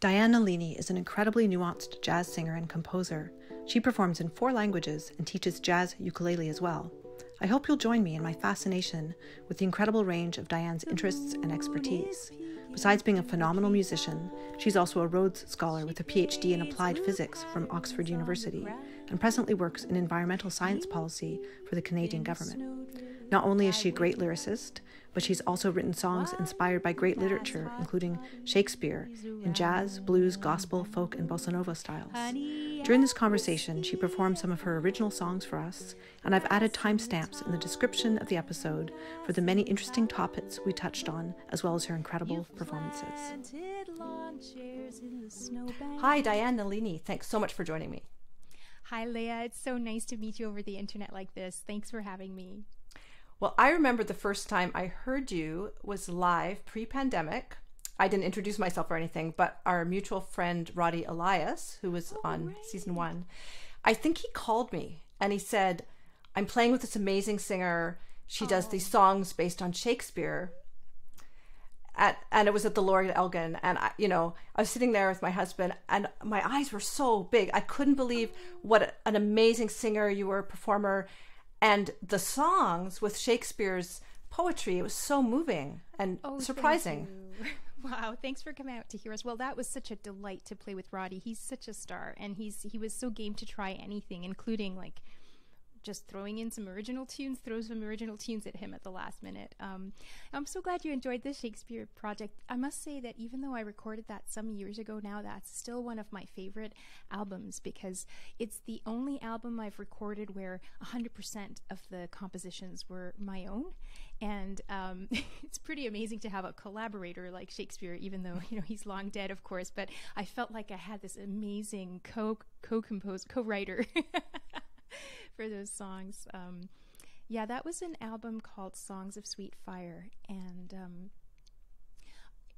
Diane Nalini is an incredibly nuanced jazz singer and composer. She performs in four languages and teaches jazz ukulele as well. I hope you'll join me in my fascination with the incredible range of Diane's interests and expertise. Besides being a phenomenal musician, she's also a Rhodes Scholar with a PhD in applied physics from Oxford University and presently works in environmental science policy for the Canadian government. Not only is she a great lyricist, but she's also written songs inspired by great literature, including Shakespeare, in jazz, blues, gospel, folk, and bossa nova styles. During this conversation, she performed some of her original songs for us, and I've added timestamps in the description of the episode for the many interesting topics we touched on, as well as her incredible performances. Hi, Diane Nalini. Thanks so much for joining me. Hi, Leah. It's so nice to meet you over the internet like this. Thanks for having me. Well, I remember the first time I heard you was live pre pandemic. I didn't introduce myself or anything, but our mutual friend Roddy Ellias, who was oh, on right. season one, I think he called me and he said, I'm playing with this amazing singer. She oh. does these oh. songs based on Shakespeare. At, and it was at the Lord Elgin. And, I, you know, I was sitting there with my husband and my eyes were so big. I couldn't believe oh. what an amazing singer you were, a performer and the songs with Shakespeare's poetry, it was so moving and oh, surprising. Thank wow, thanks for coming out to hear us. Well, that was such a delight to play with Roddy. He's such a star, and he's he was so game to try anything, including like just throwing in some original tunes, throw some original tunes at him at the last minute. Um, I'm so glad you enjoyed the Shakespeare project. I must say that even though I recorded that some years ago now, that's still one of my favorite albums because it's the only album I've recorded where 100% of the compositions were my own. And um, it's pretty amazing to have a collaborator like Shakespeare, even though you know he's long dead, of course. But I felt like I had this amazing co co-composed co-writer for those songs. Um, yeah, that was an album called Songs of Sweet Fire, and um,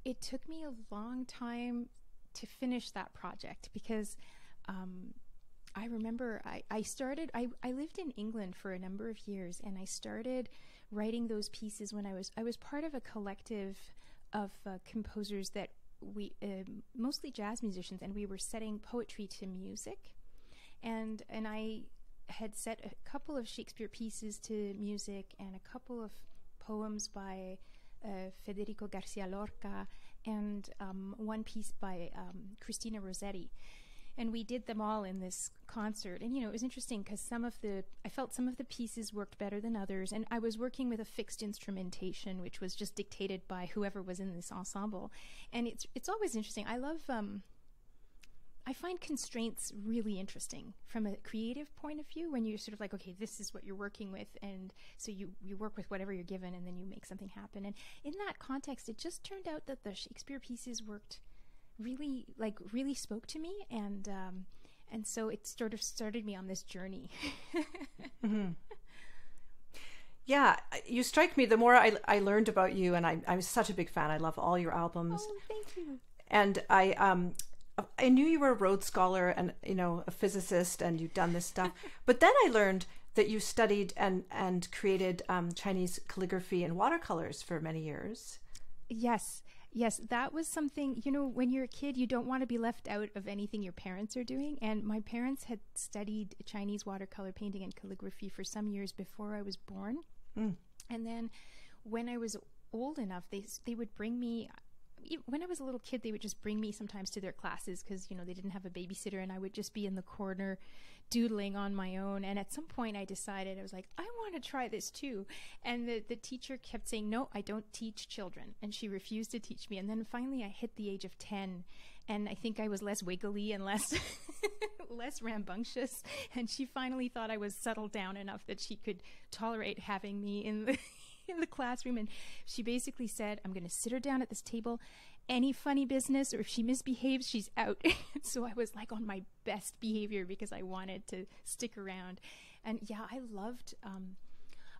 it took me a long time to finish that project because um, I remember I, I started, I, I lived in England for a number of years, and I started writing those pieces when I was, I was part of a collective of uh, composers that we, uh, mostly jazz musicians, and we were setting poetry to music. And, and I had set a couple of Shakespeare pieces to music and a couple of poems by uh, Federico Garcia Lorca and um, one piece by um, Christina Rossetti. And we did them all in this concert. And, you know, it was interesting because some of the, I felt some of the pieces worked better than others. And I was working with a fixed instrumentation, which was just dictated by whoever was in this ensemble. And it's, it's always interesting. I love, um, I find constraints really interesting from a creative point of view when you're sort of like, okay, this is what you're working with. And so you, you work with whatever you're given and then you make something happen. And in that context, it just turned out that the Shakespeare pieces worked really, like, really spoke to me. And, um, and so it sort of started me on this journey. mm-hmm. Yeah, you strike me. The more I, I learned about you, and I, I'm such a big fan. I love all your albums. Oh, thank you. And I um I knew you were a Rhodes Scholar and you know a physicist and you'd done this stuff, but then I learned that you studied and and created um, Chinese calligraphy and watercolors for many years. Yes, yes, that was something. You know, when you're a kid, you don't want to be left out of anything your parents are doing. And my parents had studied Chinese watercolor painting and calligraphy for some years before I was born, mm. and then when I was old enough, they they would bring me when I was a little kid, they would just bring me sometimes to their classes because you know they didn't have a babysitter, and I would just be in the corner doodling on my own. And at some point, I decided I was like, I want to try this too. And the the teacher kept saying, No, I don't teach children, and she refused to teach me. And then finally, I hit the age of ten, and I think I was less wiggly and less less rambunctious. And she finally thought I was settled down enough that she could tolerate having me in the in the classroom and she basically said, I'm going to sit her down at this table. Any funny business or if she misbehaves, she's out. so I was like on my best behavior because I wanted to stick around. And yeah, I loved, um,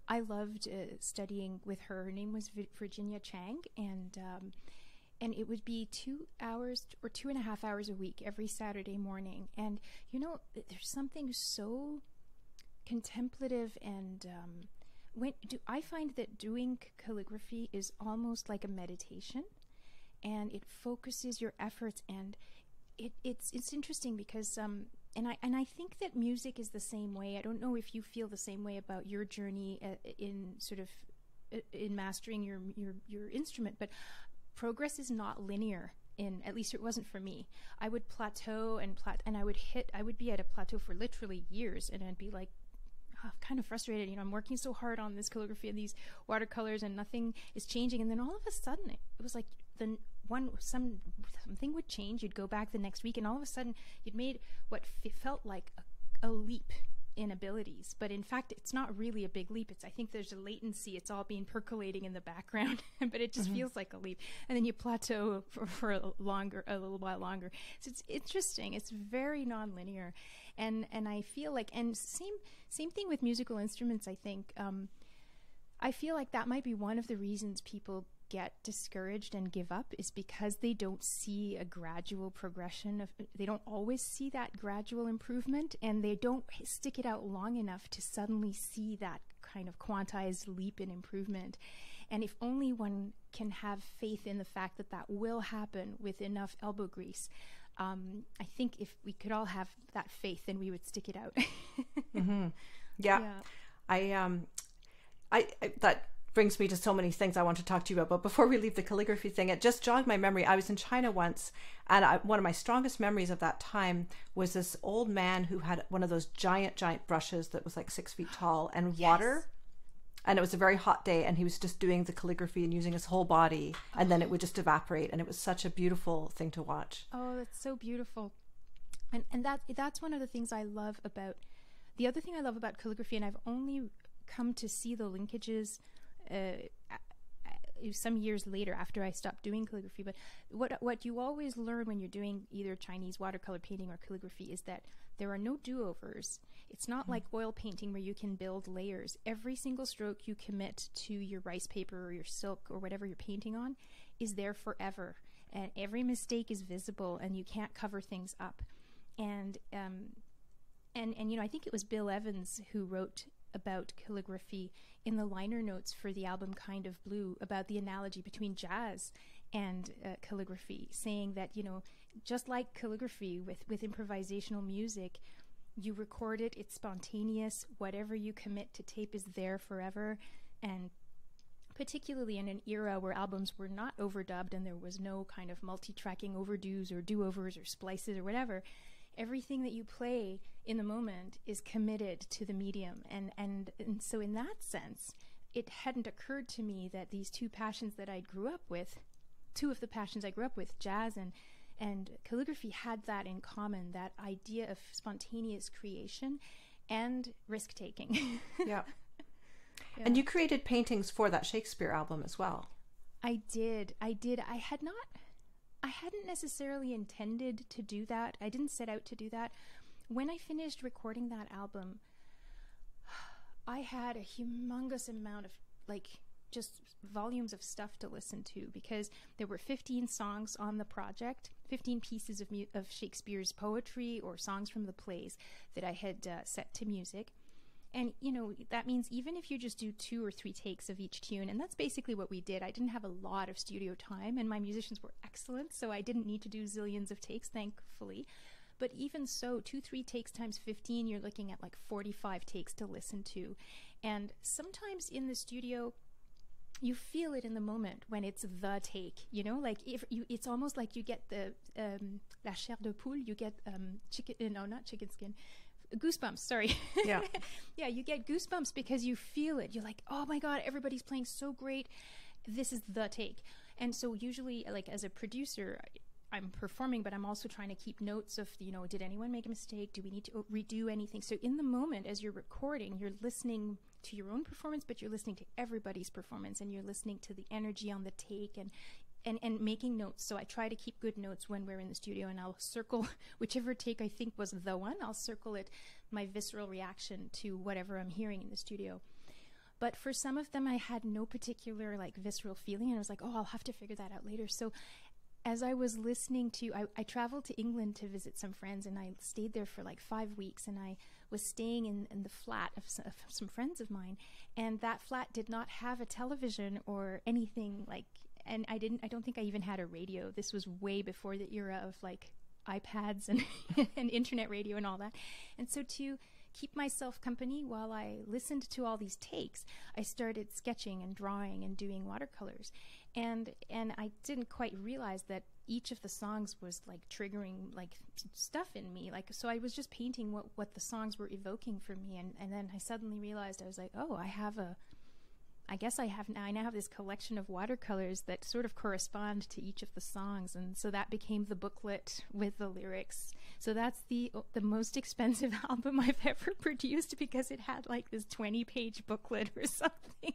I loved uh, studying with her. Her name was Virginia Chang and, um, and it would be two hours or two and a half hours a week every Saturday morning. And you know, there's something so contemplative and um, when do I find that doing calligraphy is almost like a meditation. and it focuses your efforts and it, it's it's interesting because um and I and I think that music is the same way. I don't know if you feel the same way about your journey uh, in sort of uh, in mastering your your your instrument, but progress is not linear in at least it wasn't for me i would plateau and plat and i would hit i would be at a plateau for literally years and i'd be like kind of frustrated you know i'm working so hard on this calligraphy and these watercolors and nothing is changing. And then all of a sudden it, it was like the one some something would change. You'd go back the next week and all of a sudden you'd made what felt like a, a leap in abilities. But in fact it's not really a big leap. It's i think there's a latency. It's all being percolating in the background but it just mm-hmm. feels like a leap. And then you plateau for, for a longer a little while longer. So it's interesting. It's very nonlinear and and i feel like and same same thing with musical instruments i think um, i feel like that might be one of the reasons people get discouraged and give up is because they don't see a gradual progression of they don't always see that gradual improvement and they don't stick it out long enough to suddenly see that kind of quantized leap in improvement. And if only one can have faith in the fact that that will happen with enough elbow grease um, I think if we could all have that faith, then we would stick it out. mm-hmm. yeah. yeah. I um, I, I that brings me to so many things I want to talk to you about. But before we leave the calligraphy thing, it just jogged my memory. I was in China once, and I, one of my strongest memories of that time was this old man who had one of those giant, giant brushes that was like six feet tall and yes. water. And it was a very hot day, and he was just doing the calligraphy and using his whole body, and then it would just evaporate. And it was such a beautiful thing to watch. Oh, that's so beautiful. And and that that's one of the things I love about. The other thing I love about calligraphy, and I've only come to see the linkages uh, some years later after I stopped doing calligraphy. But what what you always learn when you're doing either Chinese watercolor painting or calligraphy is that there are no do-overs. It's not mm-hmm. like oil painting where you can build layers. Every single stroke you commit to your rice paper or your silk or whatever you're painting on is there forever. And every mistake is visible and you can't cover things up. And um, and and you know, I think it was Bill Evans who wrote about calligraphy in the liner notes for the album Kind of Blue about the analogy between jazz and uh, calligraphy, saying that, you know, just like calligraphy with, with improvisational music, you record it, it's spontaneous, whatever you commit to tape is there forever. And particularly in an era where albums were not overdubbed and there was no kind of multi tracking overdos or do overs or splices or whatever, everything that you play in the moment is committed to the medium and and, and so in that sense it hadn't occurred to me that these two passions that I grew up with two of the passions I grew up with jazz and and calligraphy had that in common that idea of spontaneous creation and risk taking yeah. yeah and you created paintings for that Shakespeare album as well I did I did I had not I hadn't necessarily intended to do that. I didn't set out to do that. When I finished recording that album, I had a humongous amount of like just volumes of stuff to listen to because there were 15 songs on the project, 15 pieces of, mu- of Shakespeare's poetry or songs from the plays that I had uh, set to music. And, you know, that means even if you just do two or three takes of each tune, and that's basically what we did. I didn't have a lot of studio time, and my musicians were excellent, so I didn't need to do zillions of takes, thankfully. But even so, two, three takes times 15, you're looking at like 45 takes to listen to. And sometimes in the studio, you feel it in the moment when it's the take you know? Like if you it's almost like you get the um, la chair de poule you get um, chicken no not chicken skin goosebumps sorry. Yeah. Yeah you get goosebumps because you feel it. You're like oh my god everybody's playing so great. This is the take. And so usually like as a producer I'm performing, but I'm also trying to keep notes of, you know, did anyone make a mistake? Do we need to redo anything? So in the moment, as you're recording, you're listening to your own performance, but you're listening to everybody's performance and you're listening to the energy on the take and and and making notes. So I try to keep good notes when we're in the studio, and I'll circle whichever take I think was the one. I'll circle it my visceral reaction to whatever I'm hearing in the studio. But for some of them, I had no particular like visceral feeling, and I was like, oh, I'll have to figure that out later. So as I was listening to, I, I traveled to England to visit some friends, and I stayed there for like five weeks, and I was staying in, in the flat of some, of some friends of mine, and that flat did not have a television or anything like and I didn't. I don't think I even had a radio. This was way before the era of like iPads and and internet radio and all that. And so to keep myself company while I listened to all these takes, I started sketching and drawing and doing watercolors. And and I didn't quite realize that each of the songs was like triggering like stuff in me. Like so I was just painting what what the songs were evoking for me and and then I suddenly realized I was like, "Oh, I have a I guess I have now I now have this collection of watercolors that sort of correspond to each of the songs and so that became the booklet with the lyrics. So that's the the most expensive album I've ever produced because it had like this 20-page booklet or something.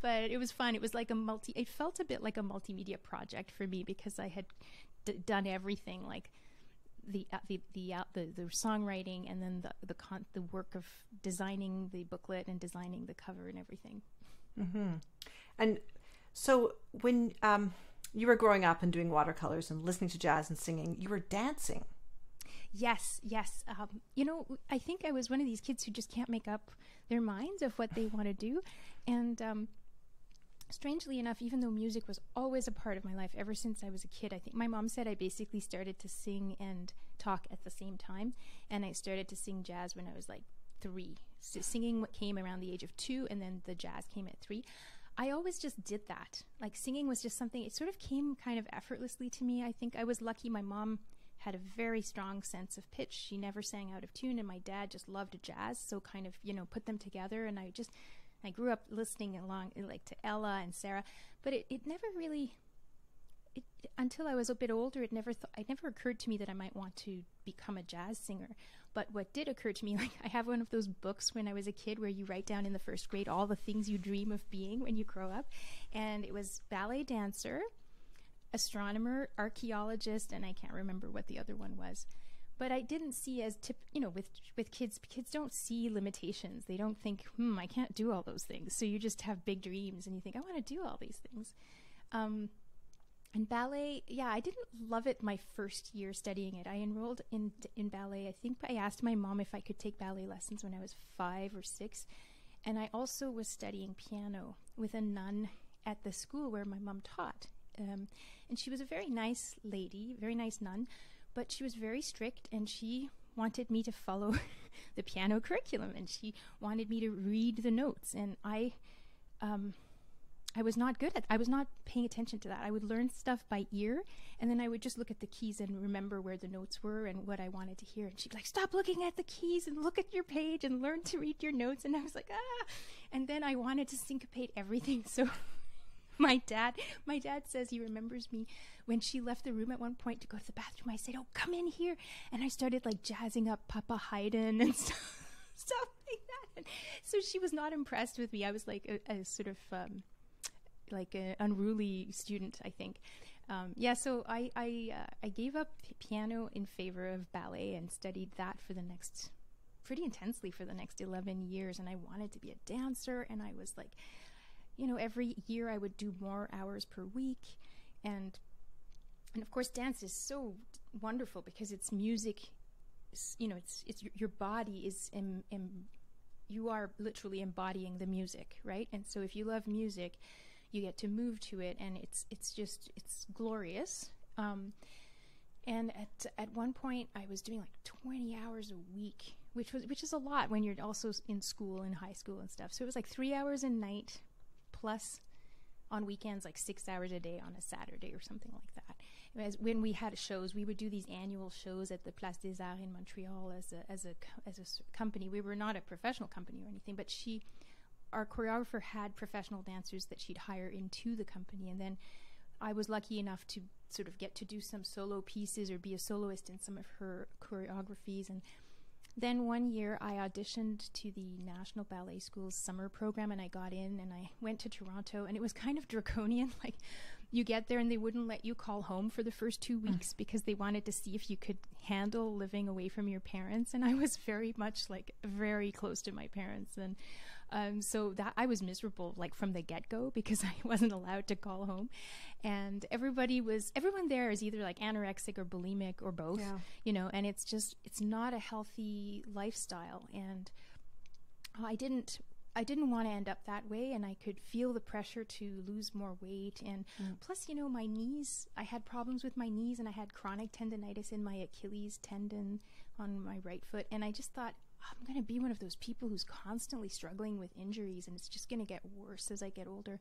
But it was fun. It was like a multi it felt a bit like a multimedia project for me because I had d- done everything like the uh, the the, uh, the the songwriting and then the the con- the work of designing the booklet and designing the cover and everything. Mm-hmm. And so when um, you were growing up and doing watercolors and listening to jazz and singing, you were dancing. Yes, yes. Um, you know, I think I was one of these kids who just can't make up their minds of what they want to do. And um, strangely enough, even though music was always a part of my life ever since I was a kid, I think my mom said I basically started to sing and talk at the same time. And I started to sing jazz when I was like three. So singing what came around the age of two, and then the jazz came at three. I always just did that. Like singing was just something, it sort of came kind of effortlessly to me. I think I was lucky. My mom had a very strong sense of pitch. She never sang out of tune, and my dad just loved jazz, so kind of, you know, put them together. And I just, I grew up listening along, eh, like to Ella and Sarah, but it, it never really, it, until I was a bit older, it never, th- it never occurred to me that I might want to become a jazz singer. But what did occur to me, like I have one of those books when I was a kid where you write down in the first grade all the things you dream of being when you grow up. And it was ballet dancer, astronomer, archaeologist, and I can't remember what the other one was. But I didn't see as tip, you know, with with kids, kids don't see limitations. They don't think, hmm, I can't do all those things. So you just have big dreams, and you think, I want to do all these things. Um, and ballet, yeah, I didn't love it my first year studying it. I enrolled in in ballet. I think I asked my mom if I could take ballet lessons when I was five or six, and I also was studying piano with a nun at the school where my mom taught. Um, and she was a very nice lady, very nice nun, but she was very strict, and she wanted me to follow the piano curriculum, and she wanted me to read the notes, and I. Um, I was not good at I was not paying attention to that. I would learn stuff by ear and then I would just look at the keys and remember where the notes were and what I wanted to hear. And she'd be like, Stop looking at the keys and look at your page and learn to read your notes and I was like, ah and then I wanted to syncopate everything. So my dad my dad says he remembers me when she left the room at one point to go to the bathroom. I said, Oh, come in here and I started like jazzing up Papa Haydn and stuff, stuff like that. And so she was not impressed with me. I was like a, a sort of um, like an unruly student, I think. Um, yeah, so I I, uh, I gave up piano in favor of ballet and studied that for the next pretty intensely for the next 11 years and I wanted to be a dancer and I was like you know every year I would do more hours per week. And and of course dance is so wonderful because it's music you know it's it's your, body is em, you are literally embodying the music right? And so if you love music you get to move to it and it's it's just it's glorious. Um, and at at one point I was doing like 20 hours a week which was which is a lot when you're also in school in high school and stuff. So it was like 3 hours a night plus on weekends like 6 hours a day on a Saturday or something like that. As when we had shows we would do these annual shows at the Place des Arts in Montreal as a as a as a company. We were not a professional company or anything but she our choreographer had professional dancers that she'd hire into the company. And then I was lucky enough to sort of get to do some solo pieces or be a soloist in some of her choreographies. And then one year I auditioned to the National Ballet School's summer program and I got in and I went to Toronto and it was kind of draconian like you get there and they wouldn't let you call home for the first 2 weeks mm. because they wanted to see if you could handle living away from your parents and I was very much like very close to my parents and um, so that I was miserable like from the get go because I wasn't allowed to call home, and everybody was everyone there is either like anorexic or bulimic or both, yeah. you know, and it's just it's not a healthy lifestyle. And I didn't I didn't want to end up that way, and I could feel the pressure to lose more weight. And mm. plus, you know, my knees, I had problems with my knees, and I had chronic tendonitis in my Achilles tendon on my right foot. And I just thought, I'm going to be one of those people who's constantly struggling with injuries, and it's just going to get worse as I get older.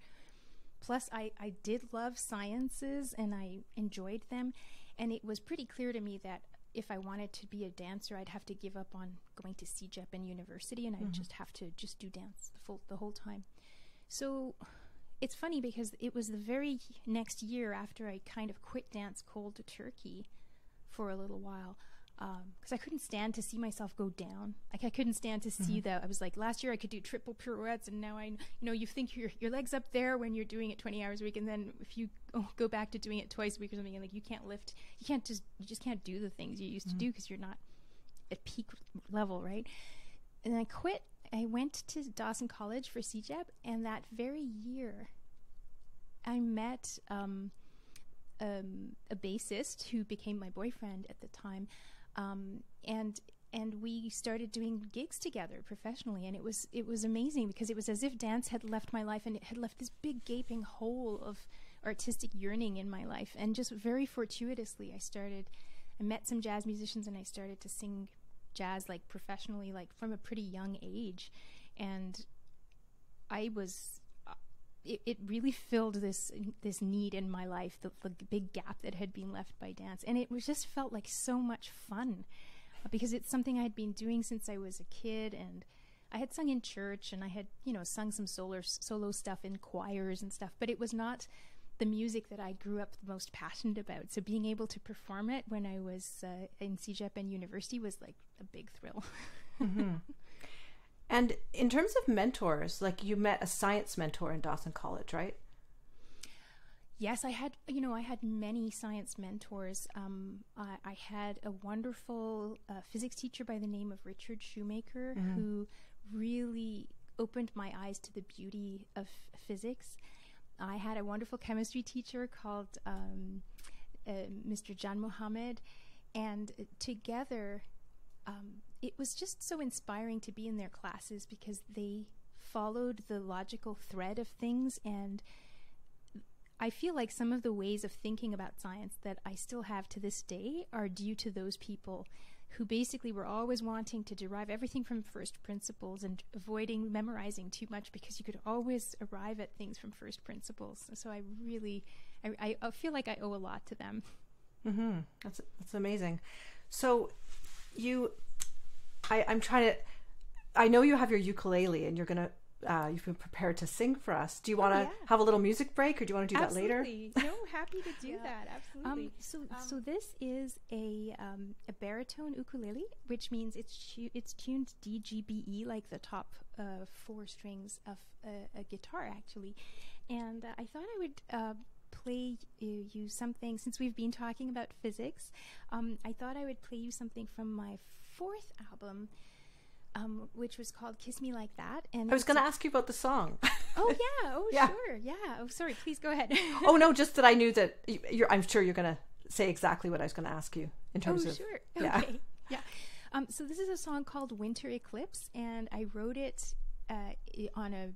Plus, I, I did love sciences and I enjoyed them, and it was pretty clear to me that if I wanted to be a dancer, I'd have to give up on going to CEGEP and university, and I'd mm-hmm. just have to just do dance the full the whole time. So it's funny because it was the very next year after I kind of quit dance cold turkey for a little while because um, I couldn't stand to see myself go down. Like I couldn't stand to see mm-hmm. that. I was like, last year I could do triple pirouettes, and now I, you know, you think your your legs up there when you're doing it 20 hours a week, and then if you go back to doing it twice a week or something, and like you can't lift, you can't just you just can't do the things you used mm-hmm. to do because you're not at peak level, right? And I quit. I went to Dawson College for CEGEP, and that very year, I met um, um, a bassist who became my boyfriend at the time um, and and we started doing gigs together professionally and it was it was amazing because it was as if dance had left my life and it had left this big gaping hole of artistic yearning in my life. And just very fortuitously I started I met some jazz musicians and I started to sing jazz like professionally like from a pretty young age. And I was it, it really filled this this need in my life, the, the big gap that had been left by dance, and it was just felt like so much fun because it's something I had been doing since I was a kid, and I had sung in church, and I had you know sung some solo solo stuff in choirs and stuff, but it was not the music that I grew up the most passionate about. So being able to perform it when I was uh, in CEGEP and university was like a big thrill. mm-hmm. And in terms of mentors, like you met a science mentor in Dawson College, right? Yes, I had, you know, I had many science mentors. Um, I, I, had a wonderful uh, physics teacher by the name of Richard Shoemaker mm-hmm. who really opened my eyes to the beauty of physics. I had a wonderful chemistry teacher called um, uh, Mr. Jan Mohammed, and together um, it was just so inspiring to be in their classes because they followed the logical thread of things and I feel like some of the ways of thinking about science that I still have to this day are due to those people who basically were always wanting to derive everything from first principles and avoiding memorizing too much because you could always arrive at things from first principles. So I really, I, I feel like I owe a lot to them. Mm-hmm. That's that's amazing. So you I, I'm trying to. I know you have your ukulele and you're gonna. Uh, you've been prepared to sing for us. Do you want to oh, yeah. have a little music break, or do you want to do absolutely. that later? no, happy to do yeah. that. Absolutely. Um, so, um, so this is a um, a baritone ukulele, which means it's tu- it's tuned D G B E, like the top uh, four strings of a, a guitar, actually. And uh, I thought I would uh, play you something since we've been talking about physics. Um, I thought I would play you something from my fourth album, um, which was called "Kiss Me Like That." And I was going to ask you about the song. oh yeah, oh yeah. sure, yeah. Oh sorry, please go ahead. oh no, just that I knew that you're. I'm sure you're going to say exactly what I was going to ask you in terms oh, of. sure. Yeah. Okay. Yeah. Um, so this is a song called "Winter Eclipse," and I wrote it uh, on a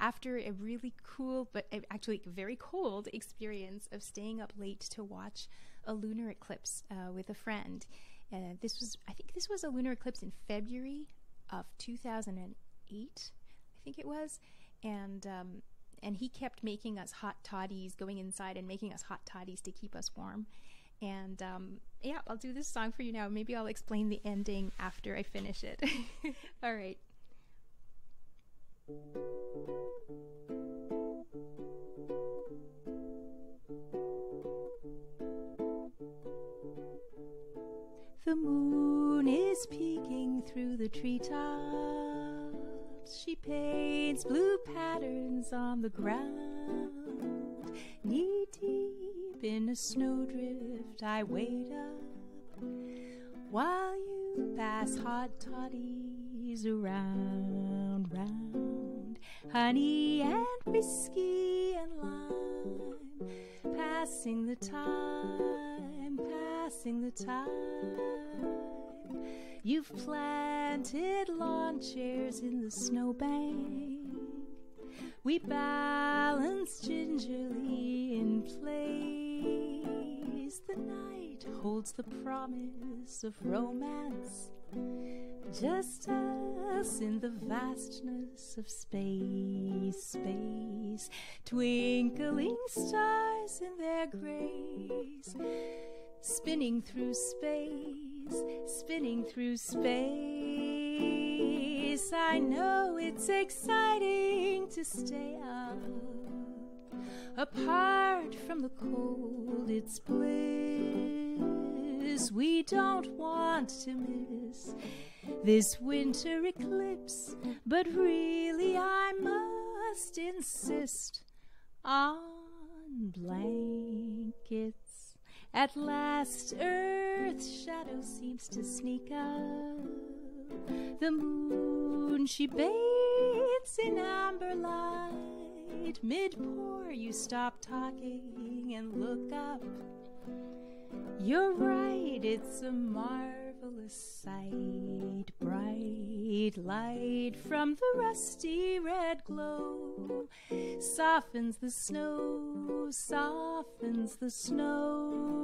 after a really cool but actually very cold experience of staying up late to watch a lunar eclipse uh, with a friend. Uh, this was, I think, this was a lunar eclipse in February of 2008. I think it was, and um, and he kept making us hot toddies, going inside and making us hot toddies to keep us warm. And um, yeah, I'll do this song for you now. Maybe I'll explain the ending after I finish it. All right. The moon is peeking through the treetops. She paints blue patterns on the ground. Knee deep in a snowdrift, I wait up while you pass hot toddies around, round. Honey and whiskey and lime, passing the time passing the time. You've planted lawn chairs in the snowbank. We balance gingerly in place. The night holds the promise of romance. Just us in the vastness of space, space. Twinkling stars in their grace. Spinning through space, spinning through space. I know it's exciting to stay up. Apart from the cold, it's bliss. We don't want to miss this winter eclipse, but really I must insist on blankets. At last, Earth's shadow seems to sneak up. The moon she bathes in amber light. Mid pour, you stop talking and look up. You're right, it's a marvelous sight. Bright light from the rusty red glow softens the snow, softens the snow.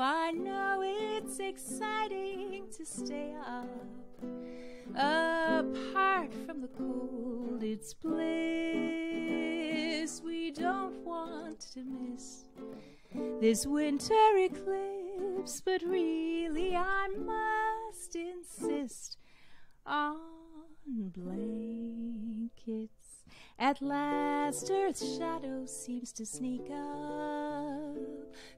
I know it's exciting to stay up. Apart from the cold, it's bliss. We don't want to miss this winter eclipse, but really I must insist on blankets. At last, Earth's shadow seems to sneak up.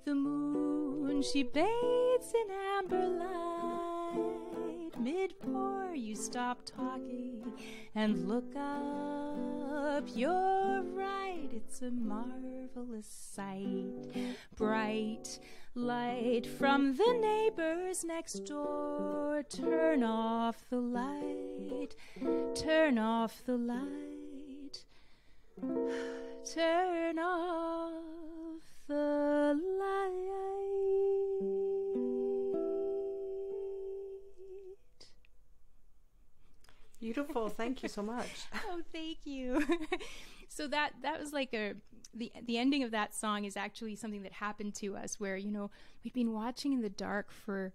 The moon she bathes in amber light. Mid pour, you stop talking and look up. You're right, it's a marvelous sight. Bright light from the neighbors next door. Turn off the light, turn off the light. Turn off the light. Beautiful. Thank you so much. oh, thank you. so that that was like a the the ending of that song is actually something that happened to us where you know we'd been watching in the dark for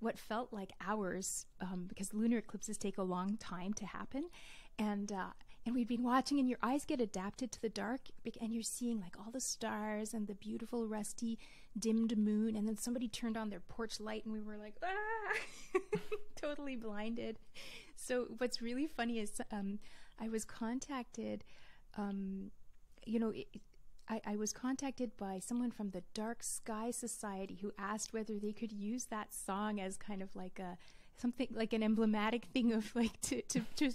what felt like hours um, because lunar eclipses take a long time to happen and uh, and we'd been watching and your eyes get adapted to the dark and you're seeing like all the stars and the beautiful rusty dimmed moon. And then somebody turned on their porch light and we were like ah! Totally blinded. So what's really funny is um, i was contacted um, you know it, I, I, was contacted by someone from the Dark Sky Society who asked whether they could use that song as kind of like a something like an emblematic thing of like to, to, to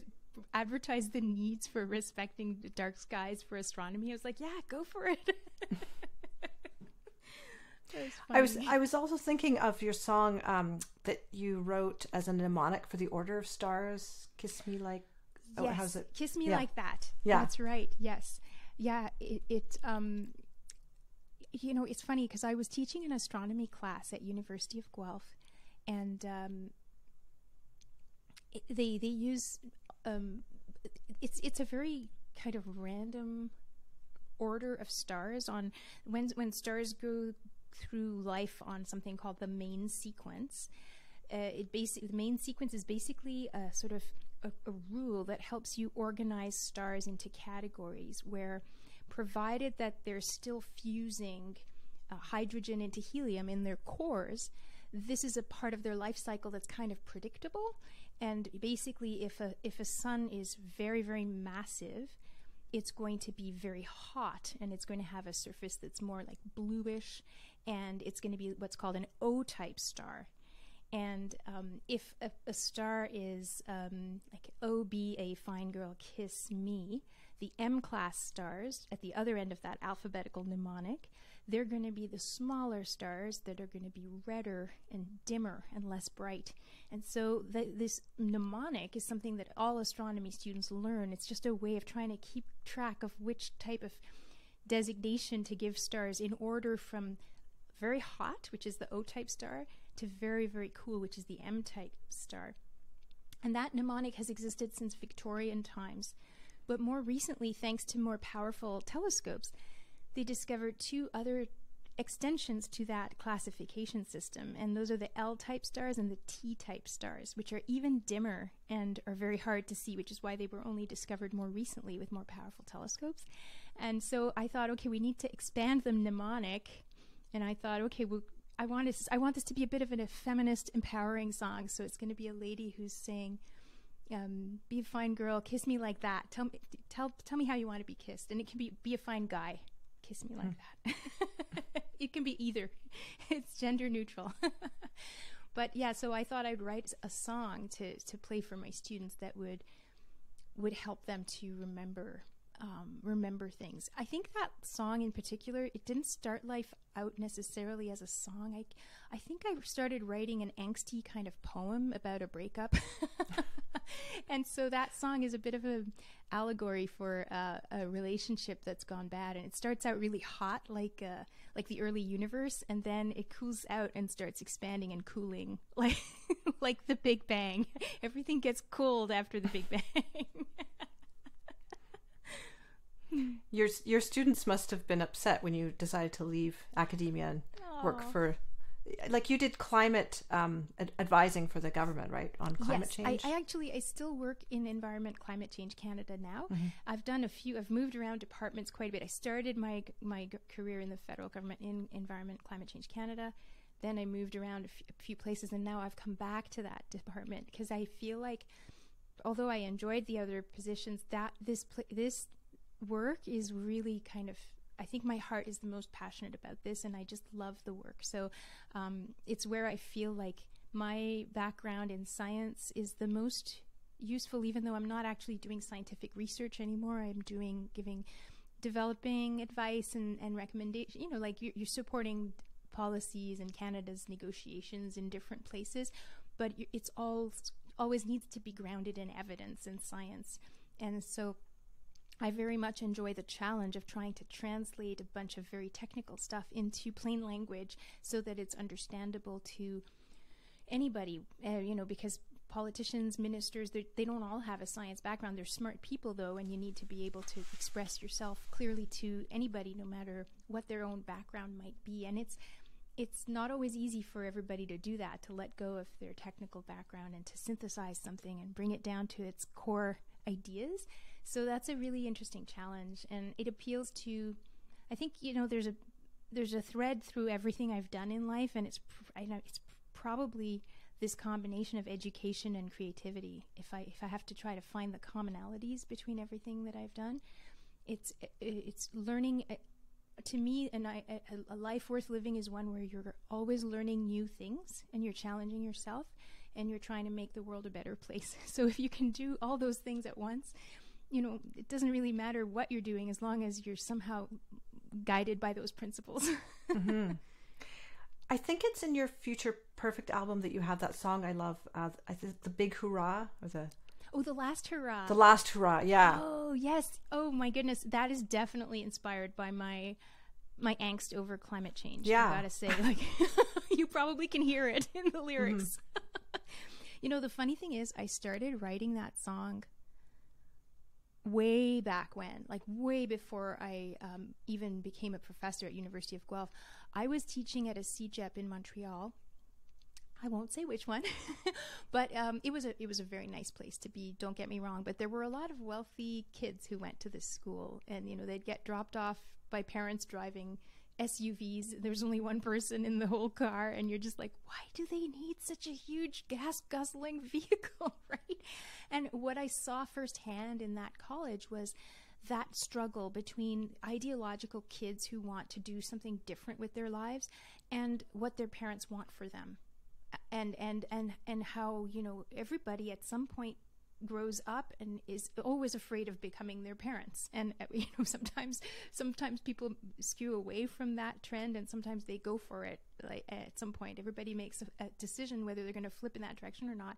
advertise the needs for respecting the dark skies for astronomy. I was like, yeah, go for it. I was I was also thinking of your song um, that you wrote as a mnemonic for the Order of Stars. Kiss me like oh, yes, how's it? Kiss me yeah. like that. Yeah, that's right. Yes, yeah. It, it um, you know, it's funny because I was teaching an astronomy class at University of Guelph, and um, it, they they use um, it's it's a very kind of random order of stars on when when stars go through life on something called the main sequence. Uh, it basically the main sequence is basically a sort of a, a rule that helps you organize stars into categories where, provided that they're still fusing uh, hydrogen into helium in their cores, this is a part of their life cycle that's kind of predictable and basically, if a if a sun is very very massive, it's going to be very hot, and it's going to have a surface that's more like bluish, and it's going to be what's called an O-type star. And um, if a, a, star is um, like O be a fine girl, kiss me, the M class stars at the other end of that alphabetical mnemonic they're going to be the smaller stars that are going to be redder and dimmer and less bright. And so the, this mnemonic is something that all astronomy students learn. It's just a way of trying to keep track of which type of designation to give stars in order from very hot, which is the O type star, to very, very cool, which is the M type star. And that mnemonic has existed since Victorian times. But more recently, thanks to more powerful telescopes, they discovered two other extensions to that classification system, and those are the L type stars and the T type stars, which are even dimmer and are very hard to see, which is why they were only discovered more recently with more powerful telescopes. And so I thought, okay, we need to expand the mnemonic, and I thought, okay, well, I want this, I want this to be a bit of a feminist, empowering song. So it's going to be a lady who's saying, um, "Be a fine girl, kiss me like that. Tell me, tell, tell me how you want to be kissed." And it can be, "Be a fine guy, kiss me like mm. that." it can be either. It's gender neutral. but yeah, so I thought I'd write a song to to play for my students that would would help them to remember um, remember things. I think that song in particular, it didn't start life out necessarily as a song. I, I think I started writing an angsty kind of poem about a breakup. and so that song is a bit of an allegory for uh, a relationship that's gone bad. And it starts out really hot, like uh, like the early universe, and then it cools out and starts expanding and cooling, like like the Big Bang. Everything gets cooled after the Big Bang. your your students must have been upset when you decided to leave academia and Aww. work for like you did climate um, ad- advising for the government, right, on climate yes, change. I, I actually I still work in Environment Climate Change Canada now. Mm-hmm. I've done a few. I've moved around departments quite a bit. I started my my career in the federal government in Environment Climate Change Canada. Then I moved around a few, a few places, and now I've come back to that department because I feel like, although I enjoyed the other positions, that this this work is really kind of I think my heart is the most passionate about this, and I just love the work. So um, it's where I feel like my background in science is the most useful, even though I'm not actually doing scientific research anymore. I'm doing giving, developing advice and, and recommendation. You know, like you're, you're supporting policies and Canada's negotiations in different places, but it's all always needs to be grounded in evidence and science. And so I very much enjoy the challenge of trying to translate a bunch of very technical stuff into plain language so that it's understandable to anybody, uh, you know, because politicians, ministers, they don't all have a science background. They're smart people, though, and you need to be able to express yourself clearly to anybody, no matter what their own background might be. And it's it's not always easy for everybody to do that, to let go of their technical background and to synthesize something and bring it down to its core ideas. So that's a really interesting challenge, and it appeals to. I think you know there's a there's a thread through everything I've done in life, and it's I know it's probably this combination of education and creativity. If I if I have to try to find the commonalities between everything that I've done, it's it's learning. Uh, to me, and I, a, a life worth living is one where you're always learning new things and you're challenging yourself and you're trying to make the world a better place. So if you can do all those things at once, you know, it doesn't really matter what you're doing as long as you're somehow guided by those principles. mm-hmm. I think it's in your future perfect album that you have that song I love, uh, I think the Big Hurrah or the Oh, the last hurrah. The last hurrah, yeah. Oh, yes. Oh my goodness, that is definitely inspired by my my angst over climate change. Yeah. I gotta say, like you probably can hear it in the lyrics. Mm-hmm. you know, the funny thing is, I started writing that song way back when, like way before I um, even became a professor at University of Guelph, I was teaching at a CEGEP in Montreal. I won't say which one, but um, it was a it was a very nice place to be. Don't get me wrong, but there were a lot of wealthy kids who went to this school, and you know they'd get dropped off by parents driving SUVs. There's only one person in the whole car, and you're just like, why do they need such a huge gas guzzling vehicle, right? And what I saw firsthand in that college was that struggle between ideological kids who want to do something different with their lives and what their parents want for them and and and and how you know everybody at some point grows up and is always afraid of becoming their parents and uh, you know sometimes sometimes people skew away from that trend and sometimes they go for it like at some point everybody makes a, a decision whether they're going to flip in that direction or not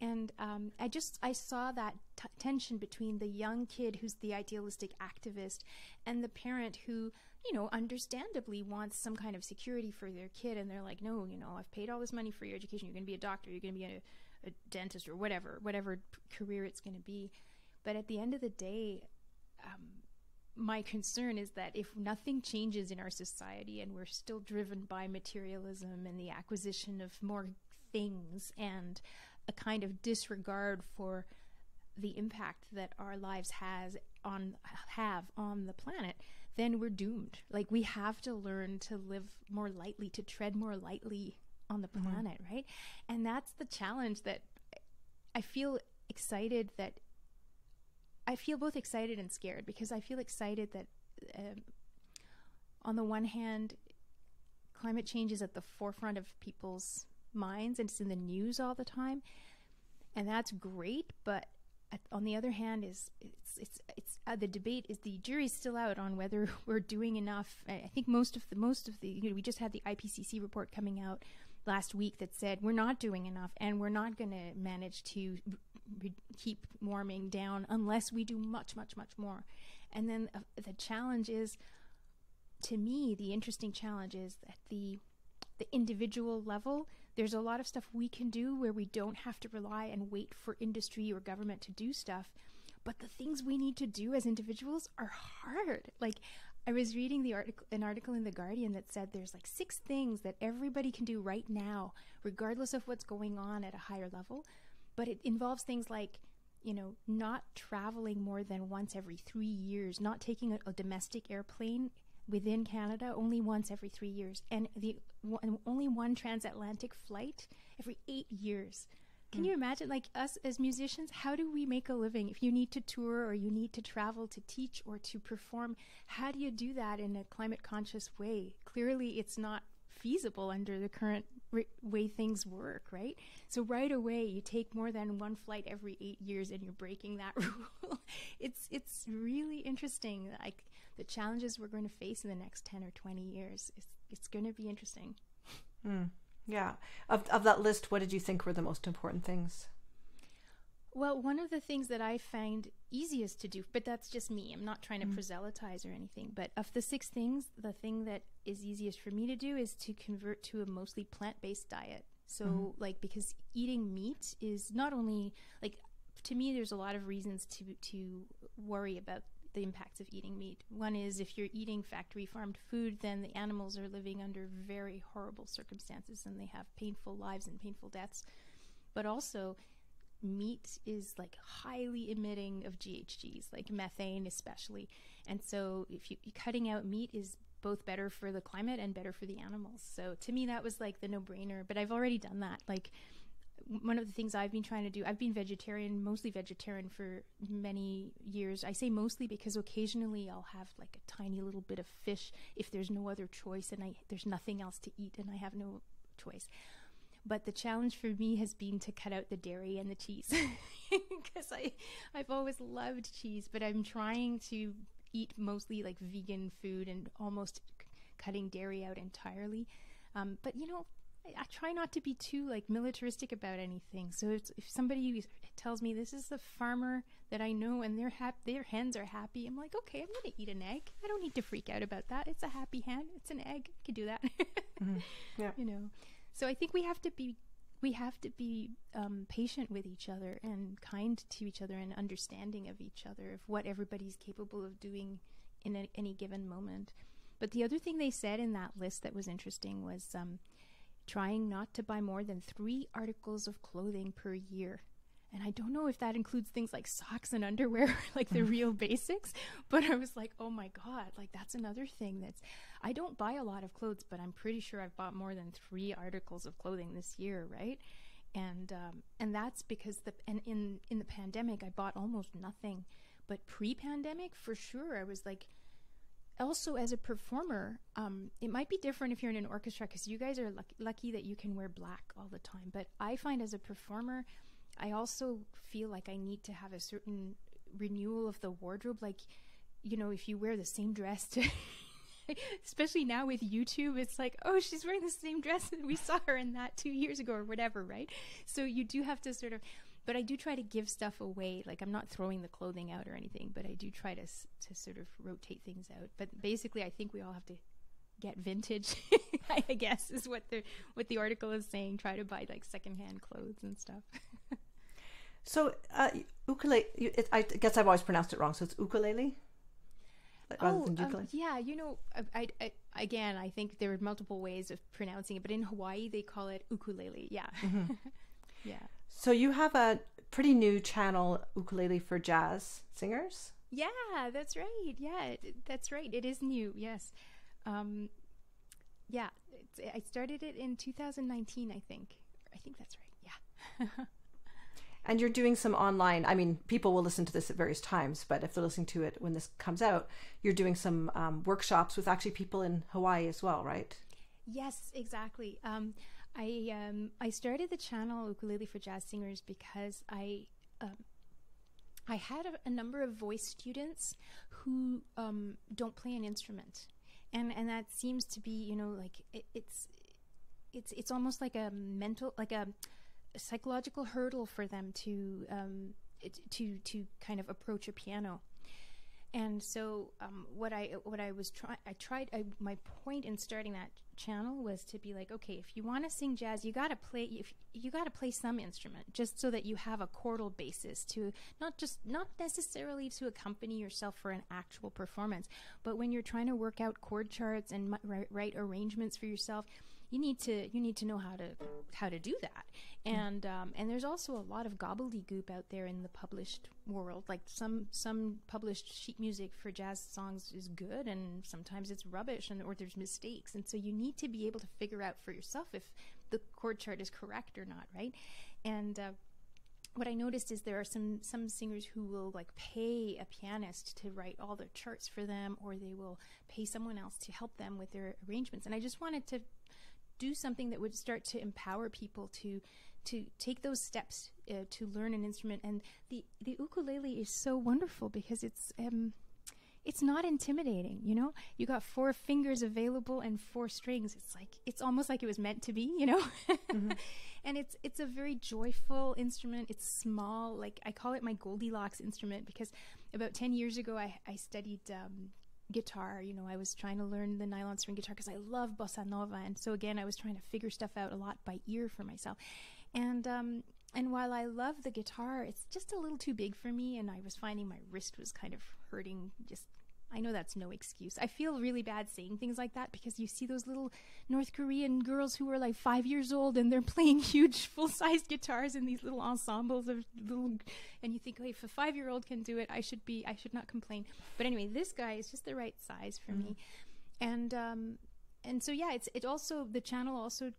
and um, i just i saw that tension between the young kid who's the idealistic activist and the parent who you know, understandably wants some kind of security for their kid, and they're like, no, you know, I've paid all this money for your education. You're going to be a doctor. You're going to be a, a dentist or whatever, whatever career it's going to be. But at the end of the day, um, my concern is that if nothing changes in our society and we're still driven by materialism and the acquisition of more things and a kind of disregard for the impact that our lives has on have on the planet then we're doomed like we have to learn to live more lightly to tread more lightly on the mm-hmm. planet mm-hmm. right and that's the challenge that i feel excited that I feel both excited and scared because I feel excited that, um, on the one hand, climate change is at the forefront of people's minds and it's in the news all the time, and that's great. But at, on the other hand, is it's it's it's uh, the debate is the jury's still out on whether we're doing enough. I think most of the most of the you know we just had the IPCC report coming out last week that said we're not doing enough and we're not going to manage to keep warming down unless we do much, much, much more. And then uh, the challenge is, to me, the interesting challenge is that the the individual level, there's a lot of stuff we can do where we don't have to rely and wait for industry or government to do stuff. But the things we need to do as individuals are hard. Like I was reading the article, an article in the Guardian that said there's like six things that everybody can do right now, regardless of what's going on at a higher level, but it involves things like you know not traveling more than once every three years not taking a, a domestic airplane within canada only once every three years and the w- only one transatlantic flight every eight years can mm. you imagine like us as musicians how do we make a living if you need to tour or you need to travel to teach or to perform how do you do that in a climate conscious way clearly it's not feasible under the current way things work, right? So right away, you take more than one flight every eight years, and you're breaking that rule. it's it's really interesting. Like the challenges we're going to face in the next ten or twenty years, it's it's going to be interesting. Mm, yeah. Of of that list, what did you think were the most important things? Well, one of the things that I find easiest to do, but that's just me. I'm not trying to mm. proselytize or anything. But of the six things, the thing that is easiest for me to do is to convert to a mostly plant based diet. So, mm like, because eating meat is not only like to me, there's a lot of reasons to to worry about the impacts of eating meat. One is if you're eating factory farmed food, then the animals are living under very horrible circumstances and they have painful lives and painful deaths. But also, meat is like highly emitting of GHGs, like methane especially. And so if you cutting out meat is both better for the climate and better for the animals. So to me that was like the no-brainer, but I've already done that. Like one of the things I've been trying to do, I've been vegetarian, mostly vegetarian for many years. I say mostly because occasionally I'll have like a tiny little bit of fish if there's no other choice and I there's nothing else to eat and I have no choice. But the challenge for me has been to cut out the dairy and the cheese because I I've always loved cheese, but I'm trying to eat mostly like vegan food and almost cutting dairy out entirely. Um, but you know, I, I, try not to be too like militaristic about anything. So if somebody tells me this is the farmer that I know and their hap- their hens are happy, I'm like, okay, I'm gonna eat an egg. I don't need to freak out about that. It's a happy hen. It's an egg. I can do that. mm-hmm. Yeah. You know. So I think we have to be we have to be um, patient with each other and kind to each other and understanding of each other of what everybody's capable of doing in a, any given moment. But the other thing they said in that list that was interesting was um, trying not to buy more than three articles of clothing per year. And I don't know if that includes things like socks and underwear, like the mm. real basics. But I was like, oh my God, like that's another thing that's. I don't buy a lot of clothes, but I'm pretty sure I've bought more than three articles of clothing this year, right? And um, and that's because the and in in the pandemic I bought almost nothing, but pre-pandemic for sure I was like. Also, as a performer, um, it might be different if you're in an orchestra because you guys are lucky, lucky that you can wear black all the time. But I find as a performer, I also feel like I need to have a certain renewal of the wardrobe. Like, you know, if you wear the same dress to, especially now with YouTube, it's like, oh, she's wearing the same dress that we saw her in that two years ago or whatever, right? So you do have to sort of, but I do try to give stuff away. Like I'm not throwing the clothing out or anything, but I do try to to sort of rotate things out. But basically, I think we all have to get vintage. I guess is what the what the article is saying. Try to buy like secondhand clothes and stuff. so uh, ukulele. It, I guess I've always pronounced it wrong. So it's ukulele. Oh, um, yeah. You know, I, I, I, again, I think there are multiple ways of pronouncing it, but in Hawaii they call it ukulele. Yeah. Mm-hmm. yeah. So you have a pretty new channel, ukulele for jazz singers. Yeah, that's right. Yeah, that's right. It is new. Yes. Um, yeah, I started it in 2019, I think. I think that's right. Yeah. and you're doing some online. I mean, people will listen to this at various times, but if they're listening to it when this comes out, you're doing some um, workshops with actually people in Hawaii as well, right? Yes, exactly. Um, I um, I started the channel Ukulele for Jazz Singers because I um, I had a, a, number of voice students who um, don't play an instrument, and and that seems to be you know like it, it's it's it's almost like a mental like a, a psychological hurdle for them to um, it, to to kind of approach a piano and so um, what I what I was trying I tried I, my point in starting that channel was to be like okay if you want to sing jazz you got to play if you got to play some instrument just so that you have a chordal basis to not just not necessarily to accompany yourself for an actual performance but when you're trying to work out chord charts and write arrangements for yourself you need to you need to know how to how to do that. And um, and there's also a lot of gobbledygook out there in the published world. Like some some published sheet music for jazz songs is good and sometimes it's rubbish and or there's mistakes. And so you need to be able to figure out for yourself if the chord chart is correct or not right? And uh, what I noticed is there are some some singers who will like pay a pianist to write all their charts for them, or they will pay someone else to help them with their arrangements. And I just wanted to do something that would start to empower people to to take those steps uh, to learn an instrument. And the the ukulele is so wonderful because it's um it's not intimidating you know? You got four fingers available and four strings. It's like it's almost like it was meant to be you know? Mm-hmm. and it's it's a very joyful instrument. It's small. Like i call it my goldilocks instrument because about 10 years ago i, I studied um, guitar. You know, I was trying to learn the nylon string guitar because I love bossa nova, and so again, I was trying to figure stuff out a lot by ear for myself. And um, and while I love the guitar, it's just a little too big for me, and I was finding my wrist was kind of hurting just I know that's no excuse. I feel really bad saying things like that because you see those little North Korean girls who are like five years old and they're playing huge full sized guitars in these little ensembles of little, and you think, oh, if a five year old can do it, I should be, I should not complain. But anyway, this guy is just the right size for mm-hmm. me. And, um, and so yeah, it's, it also, the channel also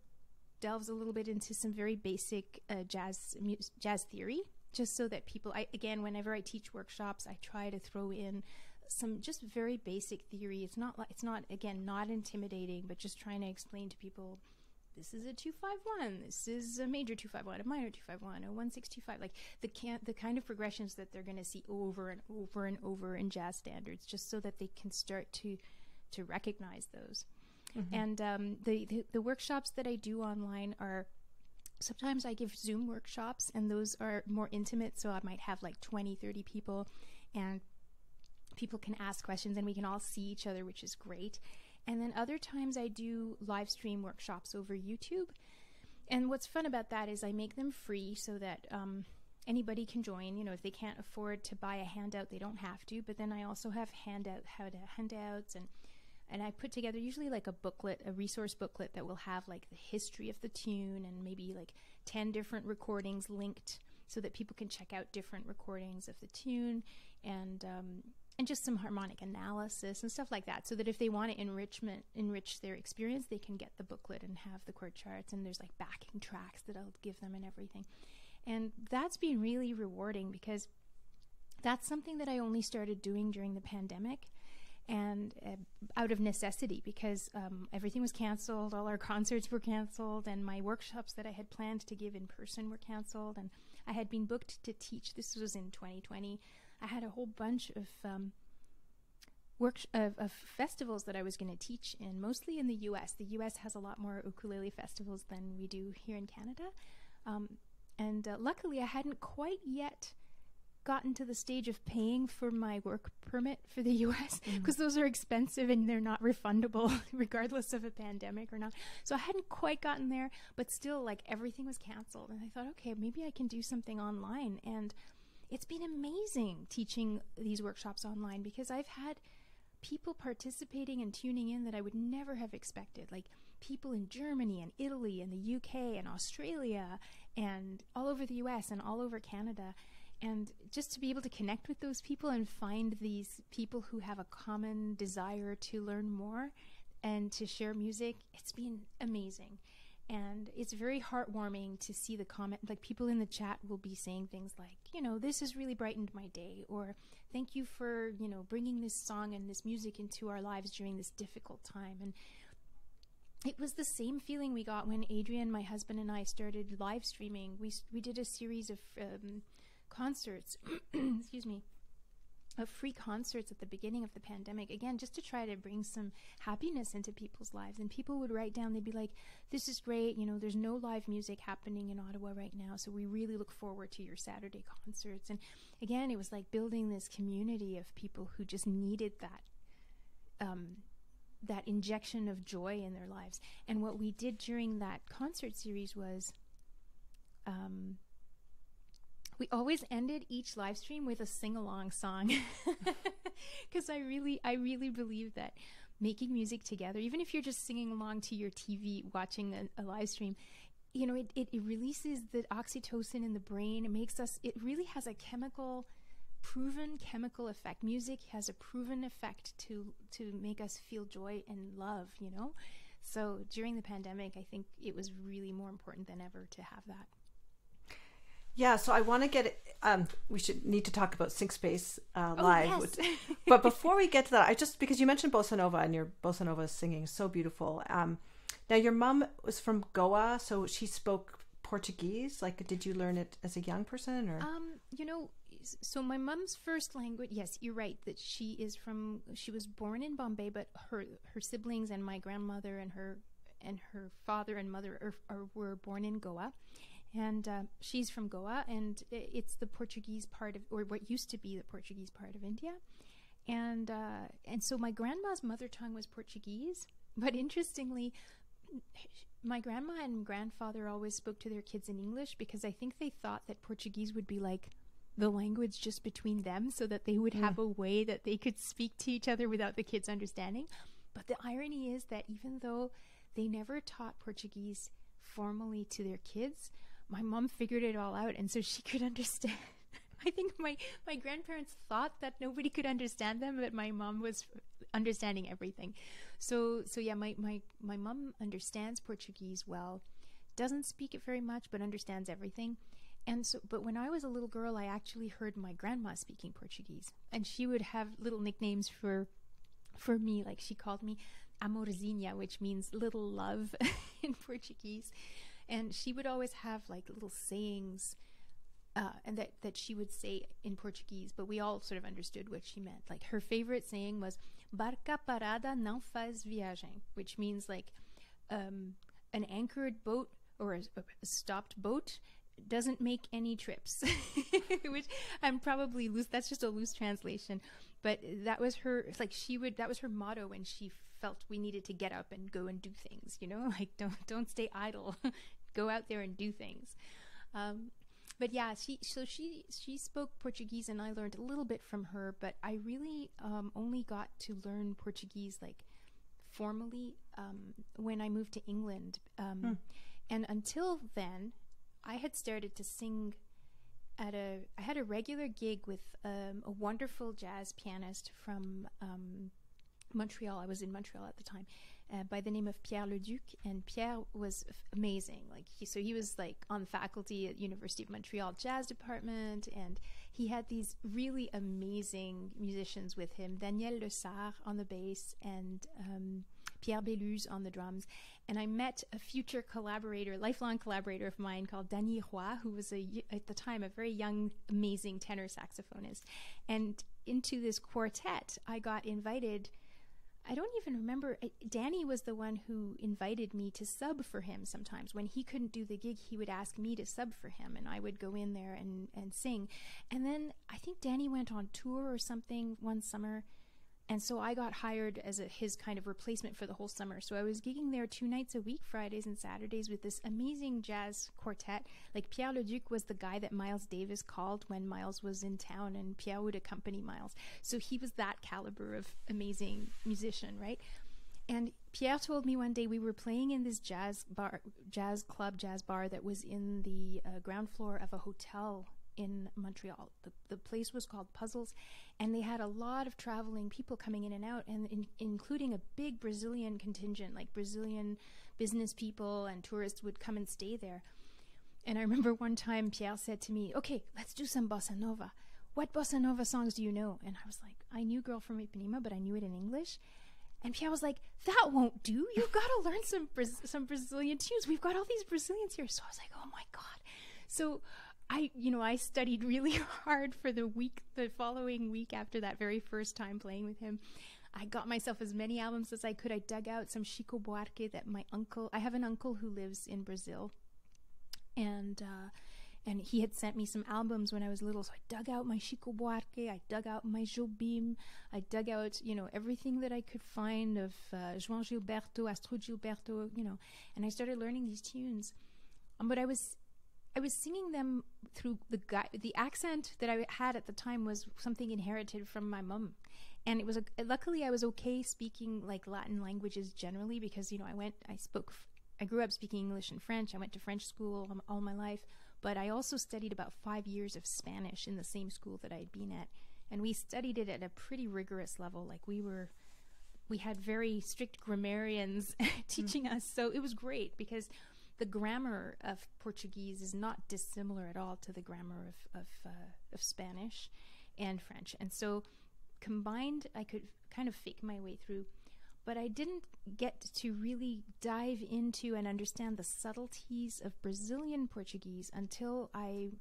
delves a little bit into some very basic uh, jazz, jazz theory just so that people I again whenever I teach workshops I try to throw in some just very basic theory. It's not like it's not again not intimidating, but just trying to explain to people this is a 251 this is a major 251 a minor 251 a 1625 like the can the kind of progressions that they're going to see over and over and over in jazz standards just so that they can start to to recognize those mm-hmm. and um, the, the the workshops that i do online are sometimes i give zoom workshops and those are more intimate so i might have like 20 30 people and people can ask questions and we can all see each other, which is great. And then other times I do live stream workshops over YouTube. And what's fun about that is I make them free so that um, anybody can join. You know, if they can't afford to buy a handout, they don't have to. But then I also have handout how to handouts and and I put together usually like a booklet, a resource booklet that will have like the history of the tune and maybe like 10 different recordings linked so that people can check out different recordings of the tune and um, and just some harmonic analysis and stuff like that so that if they want to enrichment enrich their experience they can get the booklet and have the chord charts and there's like backing tracks that I'll give them and everything. And that's been really rewarding because that's something that I only started doing during the pandemic and uh, out of necessity because um, everything was canceled all our concerts were canceled and my workshops that I had planned to give in person were canceled and I had been booked to teach. This was in 2020 I had a whole bunch of um, work of, of, festivals that I was going to teach in, mostly in the U.S. The U.S. has a lot more ukulele festivals than we do here in Canada. Um, And uh, luckily, I hadn't quite yet gotten to the stage of paying for my work permit for the US because mm-hmm. those are expensive and they're not refundable regardless of a pandemic or not. So I hadn't quite gotten there, but still like everything was canceled and I thought okay, maybe I can do something online and it's been amazing teaching these workshops online because I've had people participating and tuning in that I would never have expected like people in Germany and Italy and the UK and Australia and all over the US and all over Canada. And just to be able to connect with those people and find these people who have a common desire to learn more and to share music it's been amazing. And it's very heartwarming to see the comment like people in the chat will be saying things like you know this has really brightened my day or thank you for you know bringing this song and this music into our lives during this difficult time and it was the same feeling we got when Adrian, my husband, and I started live streaming. We we did a series of um, concerts, excuse me, of free concerts at the beginning of the pandemic again just to try to bring some happiness into people's lives. And people would write down they'd be like this is great you know there's no live music happening in Ottawa right now so we really look forward to your Saturday concerts. And again it was like building this community of people who just needed that um, that injection of joy in their lives. And what we did during that concert series was um, we always ended each live stream with a sing along song. Because I really I really believe that making music together even if you're just singing along to your TV watching a, a live stream you know it, it, it releases the oxytocin in the brain. It makes us it really has a chemical proven chemical effect. Music has a proven effect to to make us feel joy and love you know? So during the pandemic i think it was really more important than ever to have that yeah, so I want to get. Um, we should need to talk about SyncSpace uh, oh, live. Yes. but before we get to that, I just because you mentioned bossa nova and your bossa nova singing is so beautiful. Um, now your mom was from Goa, so she spoke Portuguese. Like, did you learn it as a young person, or? Um, you know, so my mom's first language. Yes, you're right that she is from. She was born in Bombay, but her her siblings and my grandmother and her and her father and mother are, are were born in Goa and uh, she's from Goa, and it's the Portuguese part of, or what used to be the Portuguese part of India, and uh, and so my grandma's mother tongue was Portuguese, but interestingly, my grandma and grandfather always spoke to their kids in English because I think they thought that Portuguese would be like the language just between them, so that they would mm. have a way that they could speak to each other without the kids understanding. But the irony is that even though they never taught Portuguese formally to their kids, my mom figured it all out and so she could understand I think my my grandparents thought that nobody could understand them, but my mom was understanding everything. So so yeah, my my my mom understands Portuguese well, doesn't speak it very much, but understands everything. And so, but when I was a little girl, I actually heard my grandma speaking Portuguese, and she would have little nicknames for for me, like she called me Amorzinha, which means little love in Portuguese and she would always have like little sayings uh, and that, that she would say in Portuguese, but we all sort of understood what she meant. Like her favorite saying was "Barca parada não faz viagem," which means like um, an anchored boat or a, a stopped boat doesn't make any trips. which I'm probably loose. That's just a loose translation, but that was her. Like she would. That was her motto when she felt we needed to get up and go and do things. You know, like don't don't stay idle go out there and do things. Um, but yeah, she so she she spoke Portuguese, and I learned a little bit from her. But I really um, only got to learn Portuguese like formally um, when I moved to England. Um, hmm. And until then, I had started to sing at a. I had a regular gig with um, a wonderful jazz pianist from um, Montreal. I was in Montreal at the time, uh, by the name of Pierre Leduc, and Pierre was f- amazing. Like he, so he was like on faculty at University of Montreal Jazz Department, and he had these really amazing musicians with him. Daniel Lessard on the bass, and um, Pierre Belluz on the drums. And I met a future collaborator, lifelong collaborator of mine called Danny Roy, who was a, at the time a very young, amazing tenor saxophonist. And into this quartet, I got invited I don't even remember. Danny was the one who invited me to sub for him sometimes. When he couldn't do the gig, he would ask me to sub for him, and I would go in there and, and sing. And then I think Danny went on tour or something one summer, and so I got hired as a, his kind of replacement for the whole summer. So I was gigging there two nights a week, Fridays and Saturdays, with this amazing jazz quartet. Like Pierre Leduc was the guy that Miles Davis called when Miles was in town, and Pierre would accompany Miles. So he was that caliber of amazing musician, right? And Pierre told me one day we were playing in this jazz bar, jazz club, jazz bar that was in the uh, ground floor of a hotel in Montreal. The, the place was called Puzzles, and they had a lot of traveling people coming in and out, and in, including a big Brazilian contingent, like Brazilian business people and tourists would come and stay there. And I remember one time Pierre said to me, "Okay, let's do some bossa nova. What bossa nova songs do you know?" And I was like, "I knew Girl from Ipanema, but I knew it in English." And Pierre was like, "That won't do. You've got to learn some Bra- some Brazilian tunes. We've got all these Brazilians here." So I was like, "Oh my god!" So I, you know, I studied really hard for the week, the following week after that very first time playing with him. I got myself as many albums as I could. I dug out some Chico Buarque that my uncle, I have an uncle who lives in Brazil, and uh, and he had sent me some albums when I was little. So I dug out my Chico Buarque, I dug out my Jobim, I dug out, you know, everything that I could find of uh, João Gilberto, Astrud Gilberto, you know, and I started learning these tunes. Um, but I was I was singing them through the guy. The accent that I had at the time was something inherited from my mom, and it was a, luckily I was okay speaking like Latin languages generally because you know I went I spoke I grew up speaking English and French. I went to French school all my life, but I also studied about five years of Spanish in the same school that I had been at, and we studied it at a pretty rigorous level. Like we were we had very strict grammarians teaching mm. us, so it was great because the grammar of Portuguese is not dissimilar at all to the grammar of of, uh, of Spanish and French, and so combined, I could kind of fake my way through. But I didn't get to really dive into and understand the subtleties of Brazilian Portuguese until I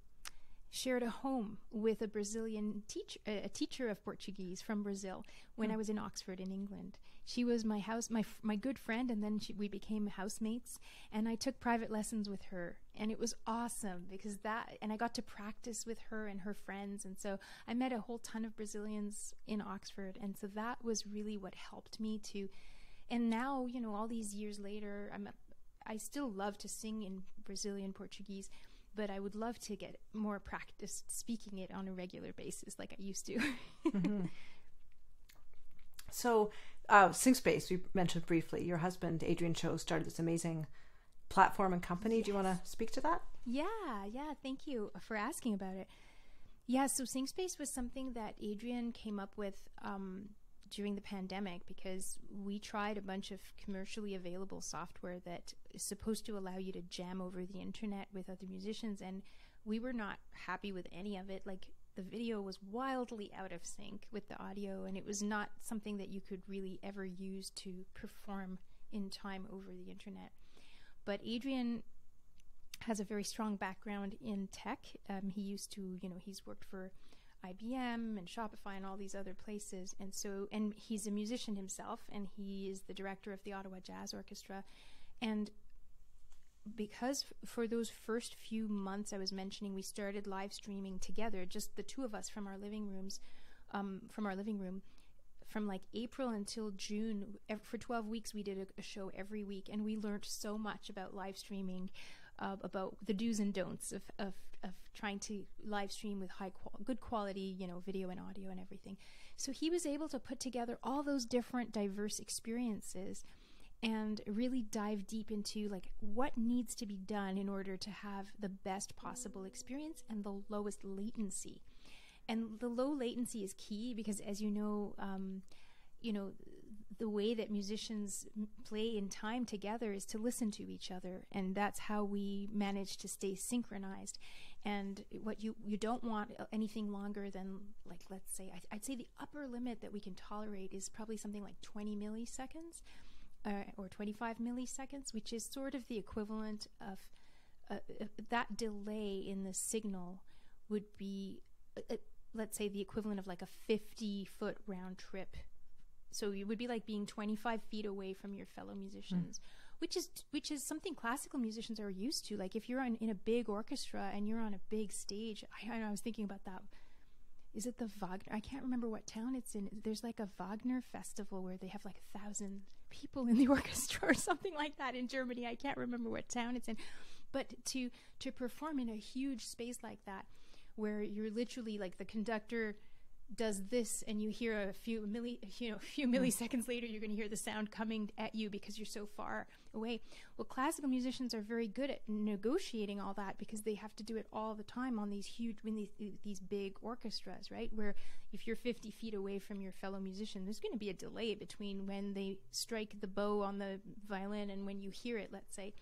shared a home with a Brazilian teacher, a teacher of Portuguese from Brazil when mm. I was in Oxford in England. She was my house, my my good friend, and then she, we became housemates. And I took private lessons with her, and it was awesome because that, and I got to practice with her and her friends, and so I met a whole ton of Brazilians in Oxford, and so that was really what helped me to. And now, you know, all these years later, I'm, I still love to sing in Brazilian Portuguese but I would love to get more practice speaking it on a regular basis like I used to. mm-hmm. So, uh, SyncSpace, we mentioned briefly, your husband, Adrian Cho, started this amazing platform and company. Yes. Do you want to speak to that? Yeah, yeah. Thank you for asking about it. Yeah, so SyncSpace was something that Adrian came up with um, during the pandemic because we tried a bunch of commercially available software that is supposed to allow you to jam over the internet with other musicians and we were not happy with any of it like the video was wildly out of sync with the audio and it was not something that you could really ever use to perform in time over the internet but adrian has a very strong background in tech um, he used to you know he's worked for IBM and Shopify and all these other places. And so, and he's a musician himself, and he is the director of the Ottawa Jazz Orchestra. And because for those first few months I was mentioning, we started live streaming together, just the two of us from our living rooms, um, from our living room. From like April until June, for 12 weeks, we did a, a show every week, and we learned so much about live streaming uh, about the do's and don'ts of, of, of trying to live stream with high qual- good quality, you know, video and audio and everything. So he was able to put together all those different diverse experiences and really dive deep into like what needs to be done in order to have the best possible experience and the lowest latency. And the low latency is key because, as you know, um, you know the way that musicians play in time together is to listen to each other and that's how we manage to stay synchronized and what you you don't want anything longer than like let's say I, would say the upper limit that we can tolerate is probably something like 20 milliseconds uh, or 25 milliseconds which is sort of the equivalent of uh, uh that delay in the signal would be uh, uh, let's say the equivalent of like a 50 foot round trip So it would be like being 25 feet away from your fellow musicians. Mm. Which is which is something classical musicians are used to. Like if you're on, in a big orchestra and you're on a big stage, I, I was thinking about that is it the Wagner? I can't remember what town it's in. There's like a Wagner festival where they have like a thousand people in the orchestra or something like that in Germany. I can't remember what town it's in, but to to perform in a huge space like that, where you're literally like the conductor does this and you hear a few milli you know a few hmm. milliseconds later you're going to hear the sound coming at you because you're so far away. Well classical musicians are very good at negotiating all that because they have to do it all the time on these huge when these these big orchestras right? Where if you're 50 feet away from your fellow musician there's going to be a delay between when they strike the bow on the violin and when you hear it let's say.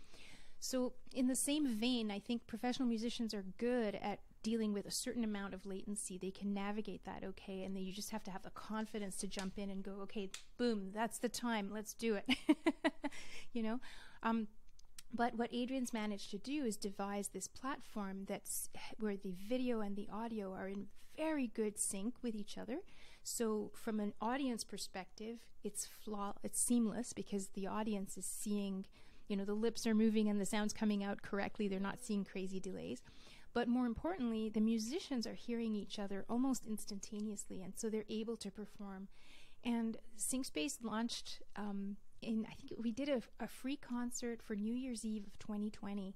So in the same vein i think professional musicians are good at dealing with a certain amount of latency, they can navigate that okay. And then you just have to have the confidence to jump in and go, okay, boom, that's the time, let's do it. you know? Um, but what Adrian's managed to do is devise this platform that's where the video and the audio are in very good sync with each other. So from an audience perspective, it's flaw it's seamless because the audience is seeing, you know, the lips are moving and the sound's coming out correctly. They're not seeing crazy delays. But more importantly, the musicians are hearing each other almost instantaneously, and so they're able to perform. And SyncSpace launched um, in, I think we did a, a free concert for New Year's Eve of 2020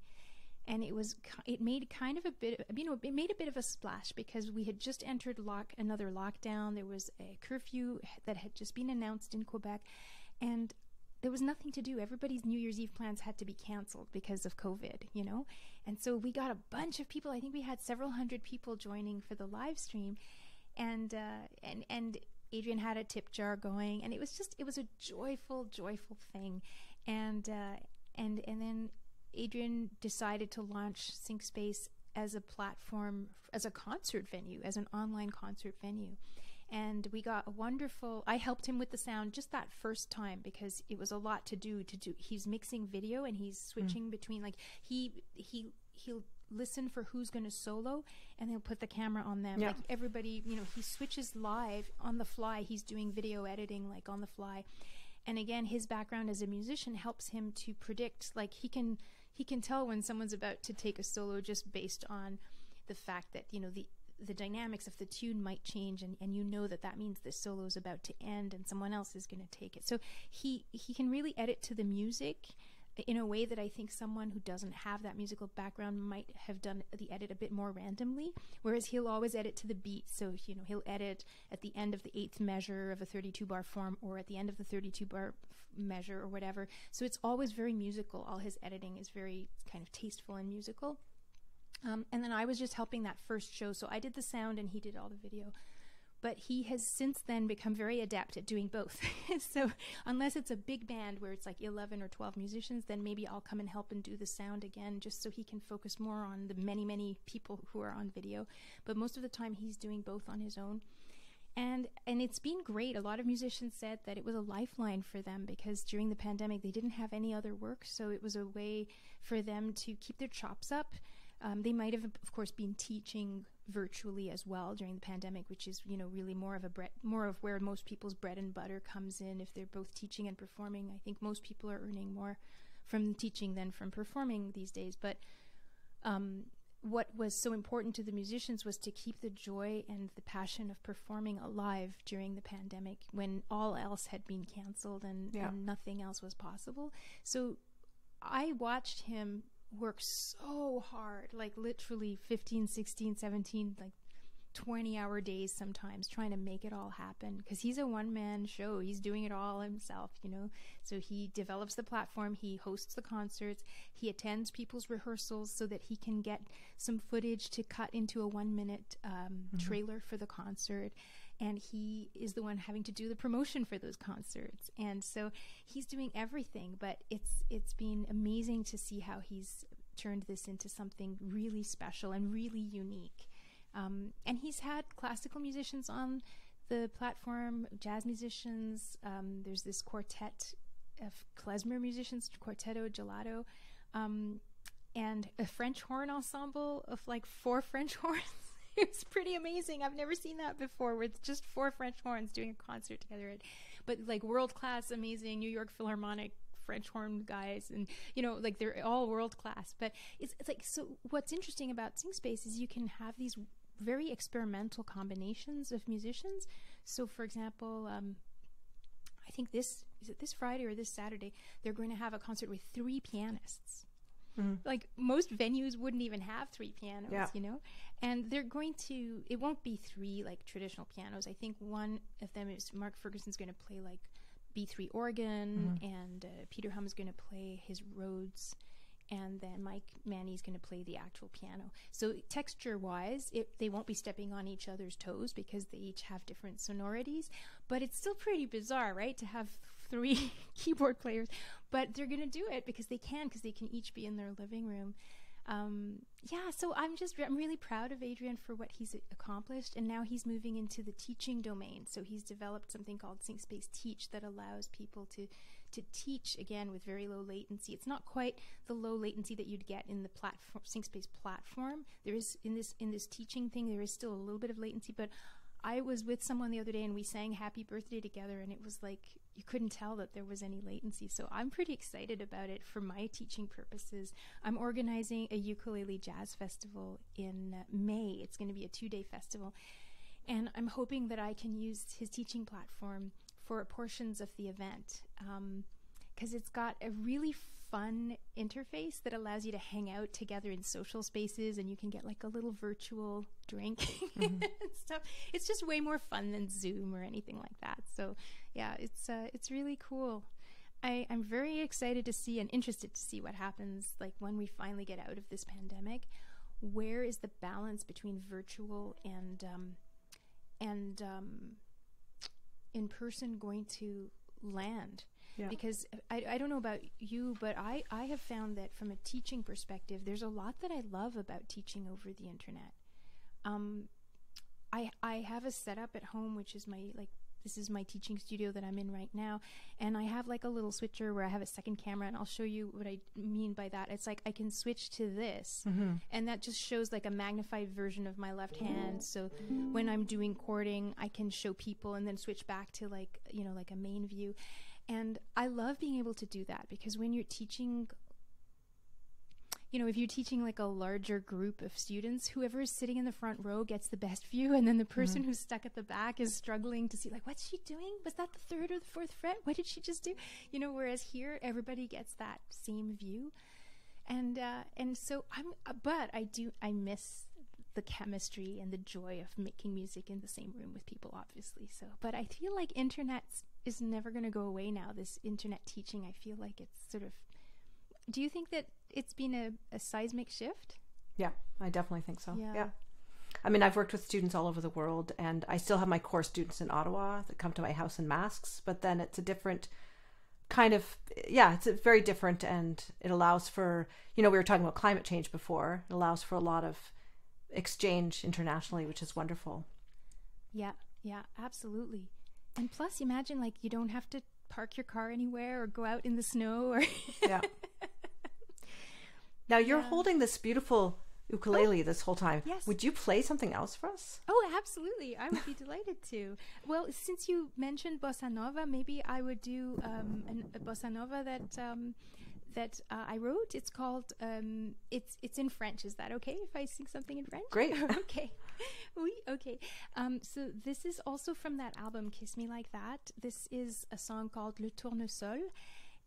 and it was it made kind of a bit you know it made a bit of a splash because we had just entered lock another lockdown. There was a curfew that had just been announced in Quebec. And there was nothing to do. Everybody's New Year's Eve plans had to be canceled because of COVID, you know? And so we got a bunch of people. I think we had several hundred people joining for the live stream. And, uh, and, and Adrian had a tip jar going and it was just, it was a joyful, joyful thing. And, uh, and, and then Adrian decided to launch SyncSpace as a platform, as a concert venue, as an online concert venue and we got a wonderful i helped him with the sound just that first time because it was a lot to do to do he's mixing video and he's switching mm. between like he he he'll listen for who's going to solo and he'll put the camera on them yeah. like everybody you know he switches live on the fly he's doing video editing like on the fly and again his background as a musician helps him to predict like he can he can tell when someone's about to take a solo just based on the fact that you know the the dynamics of the tune might change and, and you know that that means the solo is about to end and someone else is going to take it so he he can really edit to the music in a way that I think someone who doesn't have that musical background might have done the edit a bit more randomly, whereas he'll always edit to the beat. So, you know, he'll edit at the end of the eighth measure of a 32 bar form or at the end of the 32 bar measure or whatever. So it's always very musical. All his editing is very kind of tasteful and musical. Um, and then I was just helping that first show. So I did the sound and he did all the video. But he has since then become very adept at doing both. so unless it's a big band where it's like 11 or 12 musicians, then maybe I'll come and help and do the sound again just so he can focus more on the many, many people who are on video. But most of the time he's doing both on his own and and it's been great a lot of musicians said that it was a lifeline for them because during the pandemic they didn't have any other work so it was a way for them to keep their chops up um, they might have, of course, been teaching virtually as well during the pandemic, which is you know really more of a bre- more of where most people's bread and butter comes in. If they're both teaching and performing, I think most people are earning more from teaching than from performing these days. But um, what was so important to the musicians was to keep the joy and the passion of performing alive during the pandemic when all else had been canceled and, yeah. and nothing else was possible. So I watched him work so hard, like literally 15, 16, 17, like 20 hour days sometimes trying to make it all happen because he's a one man show. He's doing it all himself, you know. So he develops the platform, he hosts the concerts, he attends people's rehearsals so that he can get some footage to cut into a one minute um, mm-hmm. trailer for the concert and he is the one having to do the promotion for those concerts. And so he's doing everything but it's it's been amazing to see how he's turned this into something really special and really unique. Um, and he's had classical musicians on the platform jazz musicians. Um, there's this quartet of klezmer musicians quartetto gelato um, and a french horn ensemble of like four french horns it's pretty amazing. I've never seen that before with just four French horns doing a concert together. but like world class, amazing New York Philharmonic French horn guys, and you know, like they're all world class. But it's, it's like so. What's interesting about SyncSpace is you can have these very experimental combinations of musicians. So, for example, um, I think this is it this Friday or this Saturday they're going to have a concert with three pianists. Mm-hmm. Like most venues wouldn't even have three pianos, yeah. you know? And they're going to, it won't be three like traditional pianos. I think one of them is Mark Ferguson's going to play like B3 organ, mm-hmm. and uh, Peter Hum is going to play his Rhodes, and then Mike Manny's going to play the actual piano. So texture wise, they won't be stepping on each other's toes because they each have different sonorities, but it's still pretty bizarre, right? To have three keyboard players, but they're going to do it because they can, because they can each be in their living room um, yeah, so I'm just I'm really proud of Adrian for what he's accomplished, and now he's moving into the teaching domain. So he's developed something called SyncSpace Teach that allows people to to teach again with very low latency. It's not quite the low latency that you'd get in the platform SyncSpace platform. There is in this in this teaching thing there is still a little bit of latency, but I was with someone the other day and we sang Happy Birthday together, and it was like you couldn't tell that there was any latency. So I'm pretty excited about it for my teaching purposes. I'm organizing a ukulele jazz festival in May. It's going to be a two day festival. And I'm hoping that I can use his teaching platform for portions of the event because um, it's got a really fun interface that allows you to hang out together in social spaces and you can get like a little virtual drink mm-hmm. and stuff. It's just way more fun than Zoom or anything like that. So yeah, it's uh, it's really cool. I, I'm very excited to see and interested to see what happens like when we finally get out of this pandemic. Where is the balance between virtual and um, and um, in person going to land? Yeah. Because I, I don't know about you, but I, I have found that from a teaching perspective, there's a lot that I love about teaching over the internet. Um, I I have a setup at home, which is my like this is my teaching studio that I'm in right now, and I have like a little switcher where I have a second camera, and I'll show you what I mean by that. It's like I can switch to this, mm-hmm. and that just shows like a magnified version of my left hand. So when I'm doing chording, I can show people, and then switch back to like you know like a main view. And I love being able to do that because when you're teaching, you know, if you're teaching like a larger group of students, whoever is sitting in the front row gets the best view, and then the person mm-hmm. who's stuck at the back is struggling to see, like, what's she doing? Was that the third or the fourth fret? What did she just do? You know, whereas here, everybody gets that same view. And uh, and so I'm, uh, but I do I miss the chemistry and the joy of making music in the same room with people, obviously. So, but I feel like internet is never going to go away now. This internet teaching, I feel like it's sort of. Do you think that it's been a, a seismic shift? Yeah, I definitely think so. Yeah. yeah. I mean, I've worked with students all over the world, and I still have my core students in Ottawa that come to my house in masks, but then it's a different kind of yeah it's very different and it allows for you know we were talking about climate change before it allows for a lot of exchange internationally which is wonderful yeah yeah absolutely and plus, imagine like you don't have to park your car anywhere or go out in the snow or yeah. Now you're yeah. holding this beautiful ukulele oh, this whole time. Yes. Would you play something else for us? Oh, absolutely. I would be delighted to. Well, since you mentioned bossa nova, maybe I would do um, an, a bossa nova that um, that uh, I wrote. It's called um, it's it's in French. Is that okay if I sing something in French? Great. okay. oui. Okay. Um, so this is also from that album Kiss Me Like That. This is a song called Le Tournesol,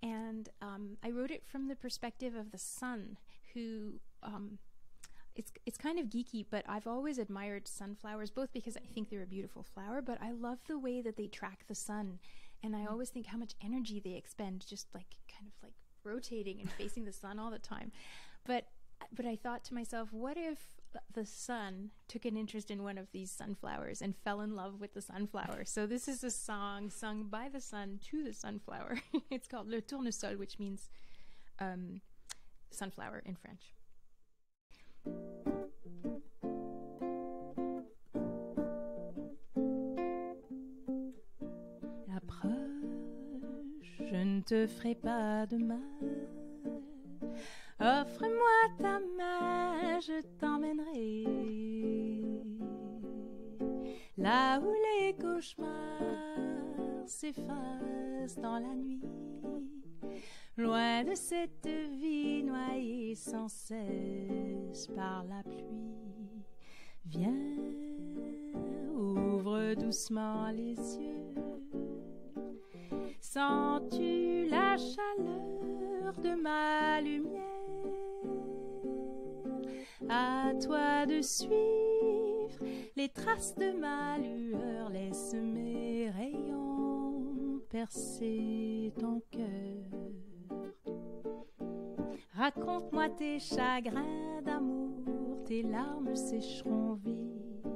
and um, I wrote it from the perspective of the sun, who. Um, it's it's kind of geeky, but I've always admired sunflowers, both because I think they're a beautiful flower, but I love the way that they track the sun, and I mm. always think how much energy they expend, just like kind of like rotating and facing the sun all the time. But but I thought to myself, what if the sun took an interest in one of these sunflowers and fell in love with the sunflower? So this is a song sung by the sun to the sunflower. it's called Le Tournesol, which means um, sunflower in French. ne te ferai pas de mal. Offre-moi ta main, je t'emmènerai là où les cauchemars s'efface dans la nuit. Loin de cette vie noyée sans cesse par la pluie. Viens, ouvre doucement les yeux. Sens-tu la chaleur de ma lumière? À toi de suivre les traces de ma lueur. Laisse mes rayons percer ton cœur. Raconte-moi tes chagrins d'amour, tes larmes sécheront vite.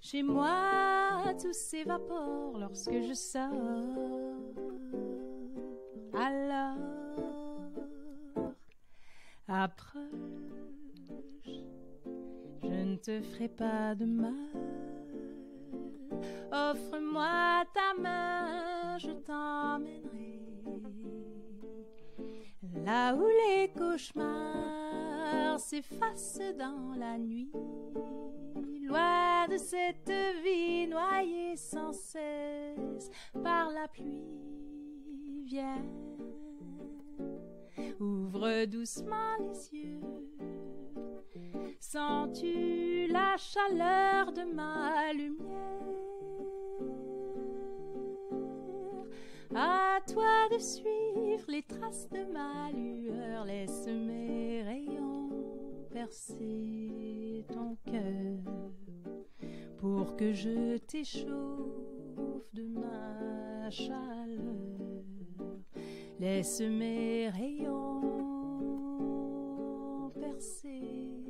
Chez moi, tout s'évapore lorsque je sors. Alors, approche, je ne te ferai pas de mal. Offre-moi ta main, je t'emmènerai là où les cauchemars s'effacent dans la nuit, loin de cette vie noyée sans cesse par la pluie. Viens, ouvre doucement les yeux. Sens-tu la chaleur de ma lumière? À toi de suivre les traces de ma lueur. Laisse mes rayons percer ton cœur pour que je t'échauffe de ma chaleur. Laisse mes rayons percer.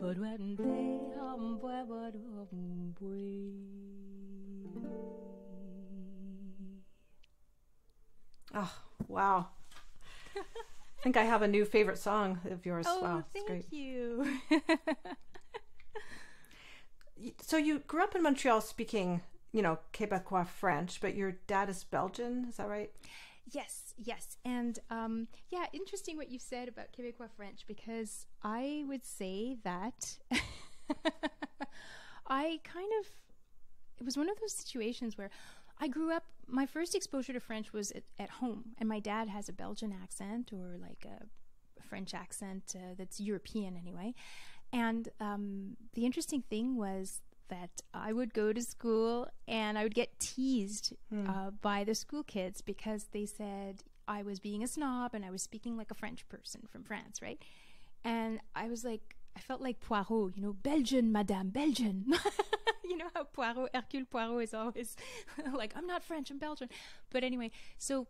But when they bad we Oh, wow. I think I have a new favorite song of yours. Oh, wow, thank you. So you grew up in Montreal speaking, you know, Quebecois French, but your dad is Belgian, is that right? Yes, yes. And um, yeah, interesting what you said about Quebecois French because I would say that I kind of, it was one of those situations where I grew up, my first exposure to French was at, at home, and my dad has a Belgian accent or like a French accent uh, that's European anyway. And um, the interesting thing was that I would go to school and I would get teased uh, by the school kids because they said I was being a snob and I was speaking like a French person from France, right? And I was like, I felt like Poirot, you know, Belgian, Madame, Belgian. you know how Poirot, Hercule Poirot is always like, I'm not French, I'm Belgian. But anyway, so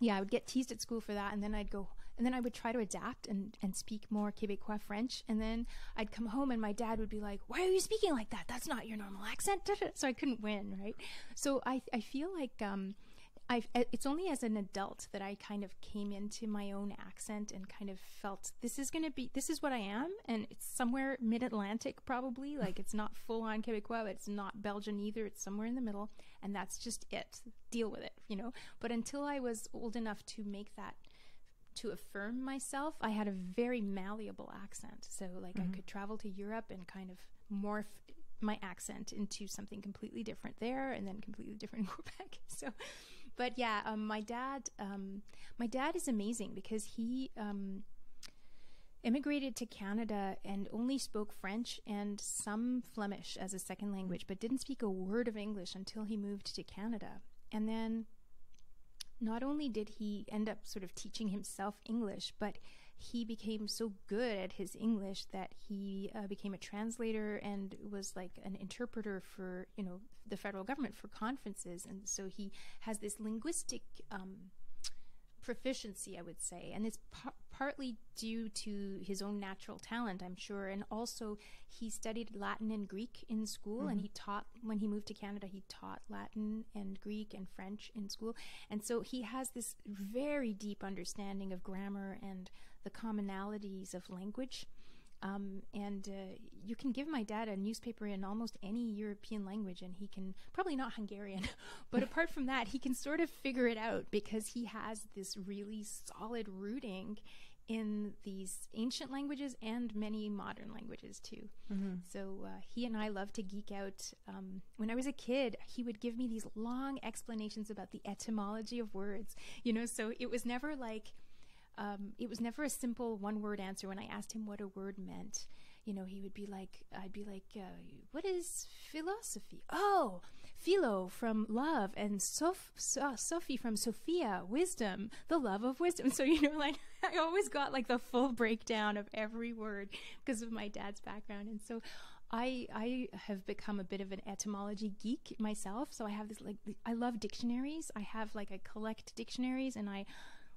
yeah, I would get teased at school for that, and then I'd go, and then I would try to adapt and, and speak more Quebecois French, and then I'd come home, and my dad would be like, "Why are you speaking like that? That's not your normal accent." So I couldn't win, right? So I I feel like um, I it's only as an adult that I kind of came into my own accent and kind of felt this is going to be this is what I am, and it's somewhere mid Atlantic probably, like it's not full on Quebecois, but it's not Belgian either. It's somewhere in the middle, and that's just it. Deal with it, you know. But until I was old enough to make that to affirm myself, I had a very malleable accent. So, like, I could travel to Europe and kind of morph my accent into something completely different there, and then completely different in Quebec. So, but yeah, um, my dad, um, my dad is amazing because he um, immigrated to Canada and only spoke French and some Flemish as a second language, but didn't speak a word of English until he moved to Canada. And then not only did he end up sort of teaching himself English, but he became so good at his English that he uh, became a translator and was like an interpreter for you know the federal government for conferences, and so he has this linguistic um, proficiency, I would say, and it's par- partly due to his own natural talent, I'm sure, and also he studied Latin and Greek in school, mm-hmm. and he taught when he moved to Canada. He taught Latin and Greek and French in school, and so he has this very deep understanding of grammar and the commonalities of language. Um, and uh, you can give my dad a newspaper in almost any European language, and he can probably not Hungarian, but apart from that, he can sort of figure it out because he has this really solid rooting in these ancient languages and many modern languages too. Mm-hmm. So uh, he and I love to geek out. Um, when I was a kid, he would give me these long explanations about the etymology of words. You know, so it was never like um, it was never a simple one word answer when I asked him what a word meant. You know, he would be like, I'd be like, uh, what is philosophy? Oh, philo from love and Soph- uh, Sophie from Sophia, wisdom, the love of wisdom. So, you know, like I always got like the full breakdown of every word because of my dad's background. And so I I have become a bit of an etymology geek myself. So I have this like I love dictionaries. I have like I collect dictionaries and I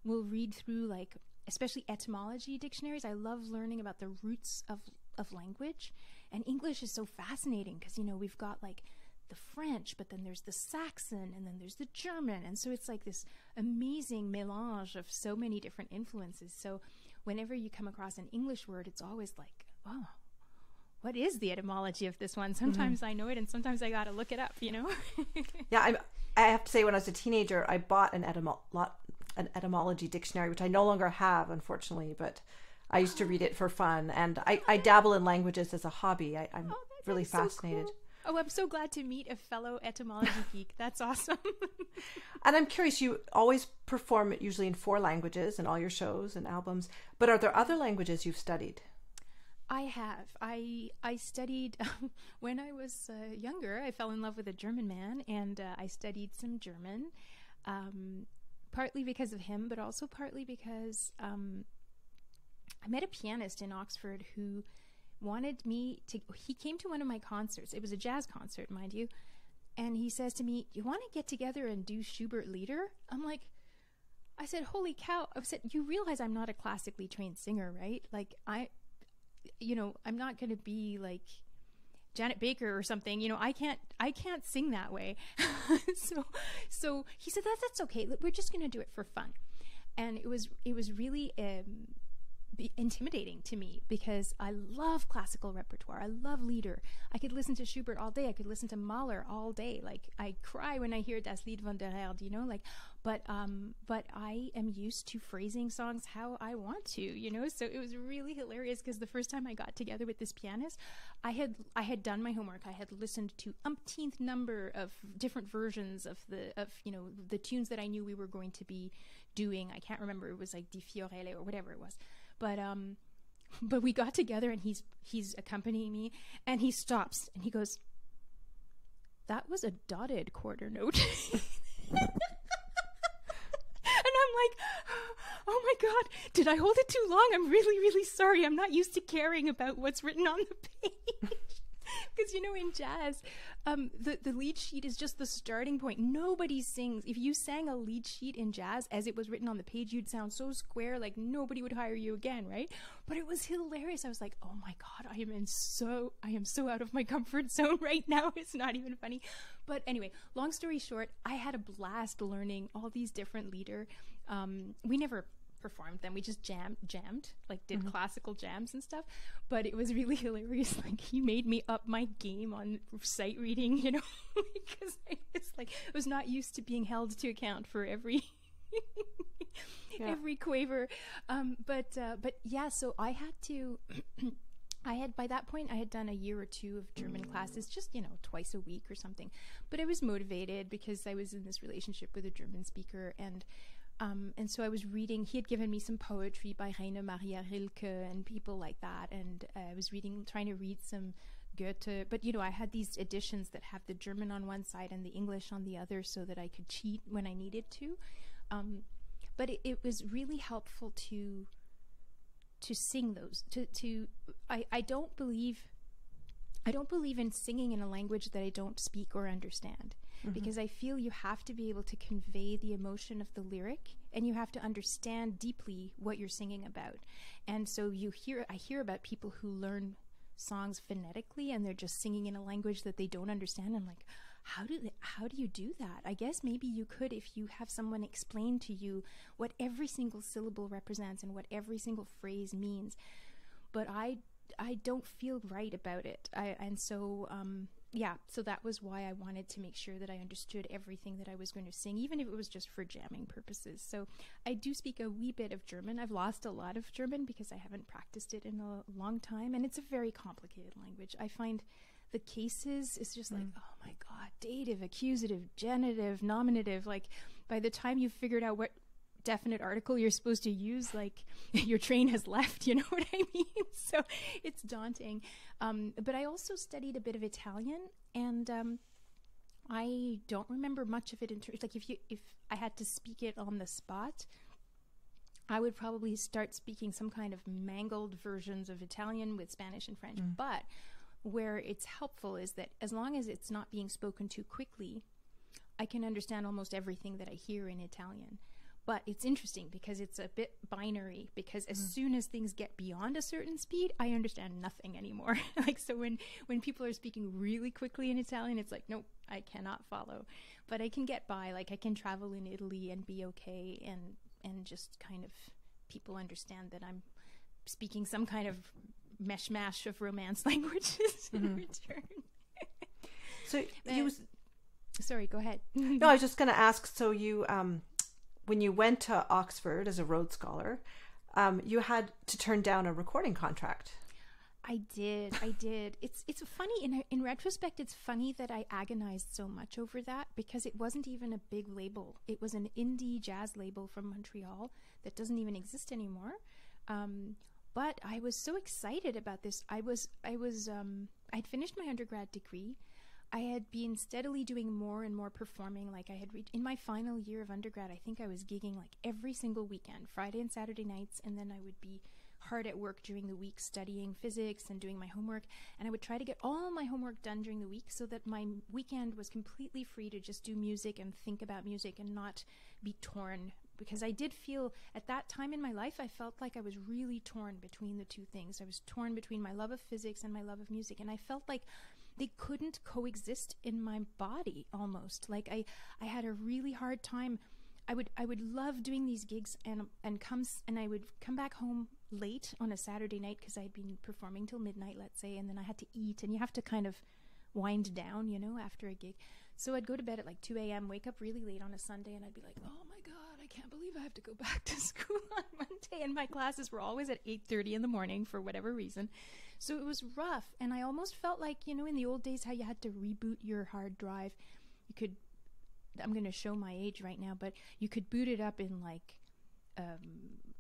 will read through like especially etymology dictionaries. I love learning about the roots of of language. And English is so fascinating because you know we've got like the French, but then there's the Saxon, and then there's the German, and so it's like this amazing melange of so many different influences. So whenever you come across an English word, it's always like, oh, what is the etymology of this one? Sometimes mm-hmm. I know it, and sometimes I got to look it up. You know? yeah, i I have to say, when I was a teenager, I bought an etymology an etymology dictionary, which I no longer have, unfortunately, but I used to read it for fun. And I, I dabble in languages as a hobby. I, am oh, really fascinated. So cool. Oh, I'm so glad to meet a fellow etymology geek. That's awesome. and I'm curious, you always perform it usually in four languages in all your shows and albums, but are there other languages you've studied? I have. I I studied when I was uh, younger. I fell in love with a German man, and uh, I studied some German. Um, partly because of him, but also partly because um, I met a pianist in Oxford who wanted me to. He came to one of my concerts. It was a jazz concert, mind you. And he says to me, You want to get together and do Schubert Lieder? I'm like, I said, Holy cow. I said, You realize I'm not a classically trained singer, right? Like, I, you know, I'm not going to be like Janet Baker or something. You know, I can't I can't sing that way. so so he said that that's okay. We're just going to do it for fun. And it was it was really um, intimidating to me because I love classical repertoire. I love Lieder. I could listen to Schubert all day. I could listen to Mahler all day. Like I cry when I hear Das Lied von der Erde, you know, like but um but I am used to phrasing songs how I want to, you know? So it was really hilarious because the first time I got together with this pianist, I had I had done my homework. I had listened to umpteenth number of different versions of the of, you know, the tunes that I knew we were going to be doing. I can't remember it was like Die Forelle or whatever it was. But um, but we got together and he's he's accompanying me and he stops and he goes, "That was a dotted quarter note." like, oh my god, did I hold it too long? I'm really, really sorry. I'm not used to caring about what's written on the page. Because you know, in jazz, um, the the lead sheet is just the starting point. Nobody sings. If you sang a lead sheet in jazz as it was written on the page, you'd sound so square, like nobody would hire you again, right? But it was hilarious. I was like, oh my god, I am in so I am so out of my comfort zone right now. It's not even funny. But anyway, long story short, I had a blast learning all these different Lieder. Um, we never performed them. We just jammed, jammed, like did mm-hmm. classical jams and stuff. But it was really hilarious. Like he made me up my game on sight reading, you know, because I was like I was not used to being held to account for every. yeah. every quaver um, but uh, but yeah so i had to I had by that point I had done a year or two of German classes just you know twice a week or something but I was motivated because I was in this relationship with a German speaker and um, and so I was reading, he had given me some poetry by Rainer Maria Rilke and people like that. And uh, I was reading, trying to read some Goethe. But, you know, I had these editions that have the German on one side and the English on the other so that I could cheat when I needed to. Um, but it, it, was really helpful to to sing those. To, to I, I don't believe I don't believe in singing in a language that I don't speak or understand mm-hmm. because I feel you have to be able to convey the emotion of the lyric and you have to understand deeply what you're singing about. And so you hear I hear about people who learn songs phonetically and they're just singing in a language that they don't understand. I'm like, how do they, how do you do that? I guess maybe you could if you have someone explain to you what every single syllable represents and what every single phrase means. But I I don't feel right about it. I and so um, yeah, so that was why I wanted to make sure that I understood everything that I was going to sing, even if it was just for jamming purposes. So I do speak a wee bit of German. I've lost a lot of German because I haven't practiced it in a long time, and it's a very complicated language. I find the cases is just like, mm. oh my god, dative, accusative, genitive, nominative. Like by the time you've figured out what definite article you're supposed to use like your train has left you know what i mean so it's daunting um, but i also studied a bit of italian and um, i don't remember much of it in terms like if you if i had to speak it on the spot I would probably start speaking some kind of mangled versions of Italian with Spanish and French. Mm. But where it's helpful is that as long as it's not being spoken too quickly, I can understand almost everything that I hear in Italian. But it's interesting because it's a bit binary because as mm. soon as things get beyond a certain speed, I understand nothing anymore. like so when when people are speaking really quickly in Italian, it's like, nope, I cannot follow. But I can get by. Like I can travel in Italy and be okay and and just kind of people understand that I'm speaking some kind of mesh mash of romance languages in return. so you was... sorry, go ahead. no, I was just going to ask. So you um when you went to Oxford as a Rhodes Scholar, um, you had to turn down a recording contract. I did. I did. It's it's funny in in retrospect. It's funny that I agonized so much over that because it wasn't even a big label. It was an indie jazz label from Montreal that doesn't even exist anymore. Um, but I was so excited about this. I was I was um, I'd finished my undergrad degree. I had been steadily doing more and more performing. Like I had reached in my final year of undergrad, I think I was gigging like every single weekend, Friday and Saturday nights, and then I would be hard at work during the week studying physics and doing my homework. And I would try to get all my homework done during the week so that my weekend was completely free to just do music and think about music and not be torn. Because I did feel at that time in my life, I felt like I was really torn between the two things. I was torn between my love of physics and my love of music. And I felt like they couldn't coexist in my body almost. Like I, I had a really hard time. I would I would love doing these gigs and and comes and I would come back home late on a Saturday night because I'd been performing till midnight, let's say, and then I had to eat and you have to kind of wind down, you know, after a gig. So I'd go to bed at like 2 a.m., wake up really late on a Sunday, and I'd be like, oh my God, I can't believe I have to go back to school on Monday. And my classes were always at 8.30 in the morning for whatever reason. So it was rough. And I almost felt like, you know, in the old days, how you had to reboot your hard drive. You could, I'm going to show my age right now, but you could boot it up in like, um,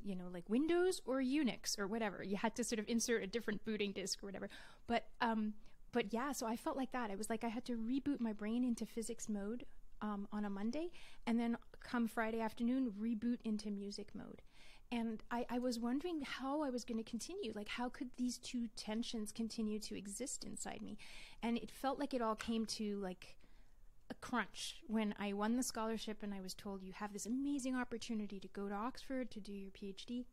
you know, like Windows or Unix or whatever. You had to sort of insert a different booting disk or whatever. But, um, but yeah, so I felt like that. It was like I had to reboot my brain into physics mode um, on a Monday, and then come Friday afternoon, reboot into music mode and I, I, was wondering how I was going to continue. Like, how could these two tensions continue to exist inside me? And it felt like it all came to like a crunch when I won the scholarship and I was told you have this amazing opportunity to go to Oxford to do your PhD.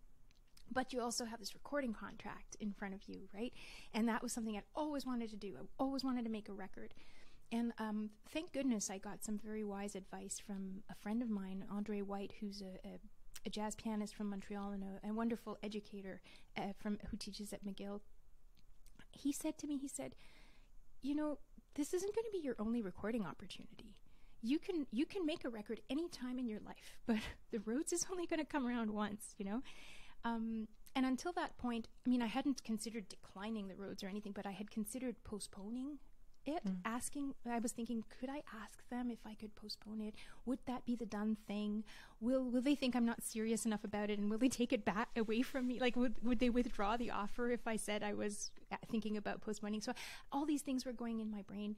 But you also have this recording contract in front of you, right? And that was something I'd always wanted to do. I always wanted to make a record. And um, thank goodness I got some very wise advice from a friend of mine, Andre White, who's a, a a jazz pianist from Montreal and a, a wonderful educator uh, from who teaches at McGill. He said to me, he said, "You know, this isn't going to be your only recording opportunity. You can you can make a record any time in your life, but the Rhodes is only going to come around once. You know." Um, and until that point, I mean, I hadn't considered declining the Rhodes or anything, but I had considered postponing it mm. asking i was thinking could i ask them if i could postpone it would that be the done thing will will they think i'm not serious enough about it and will they take it back away from me like would, would they withdraw the offer if i said i was uh, thinking about postponing so all these things were going in my brain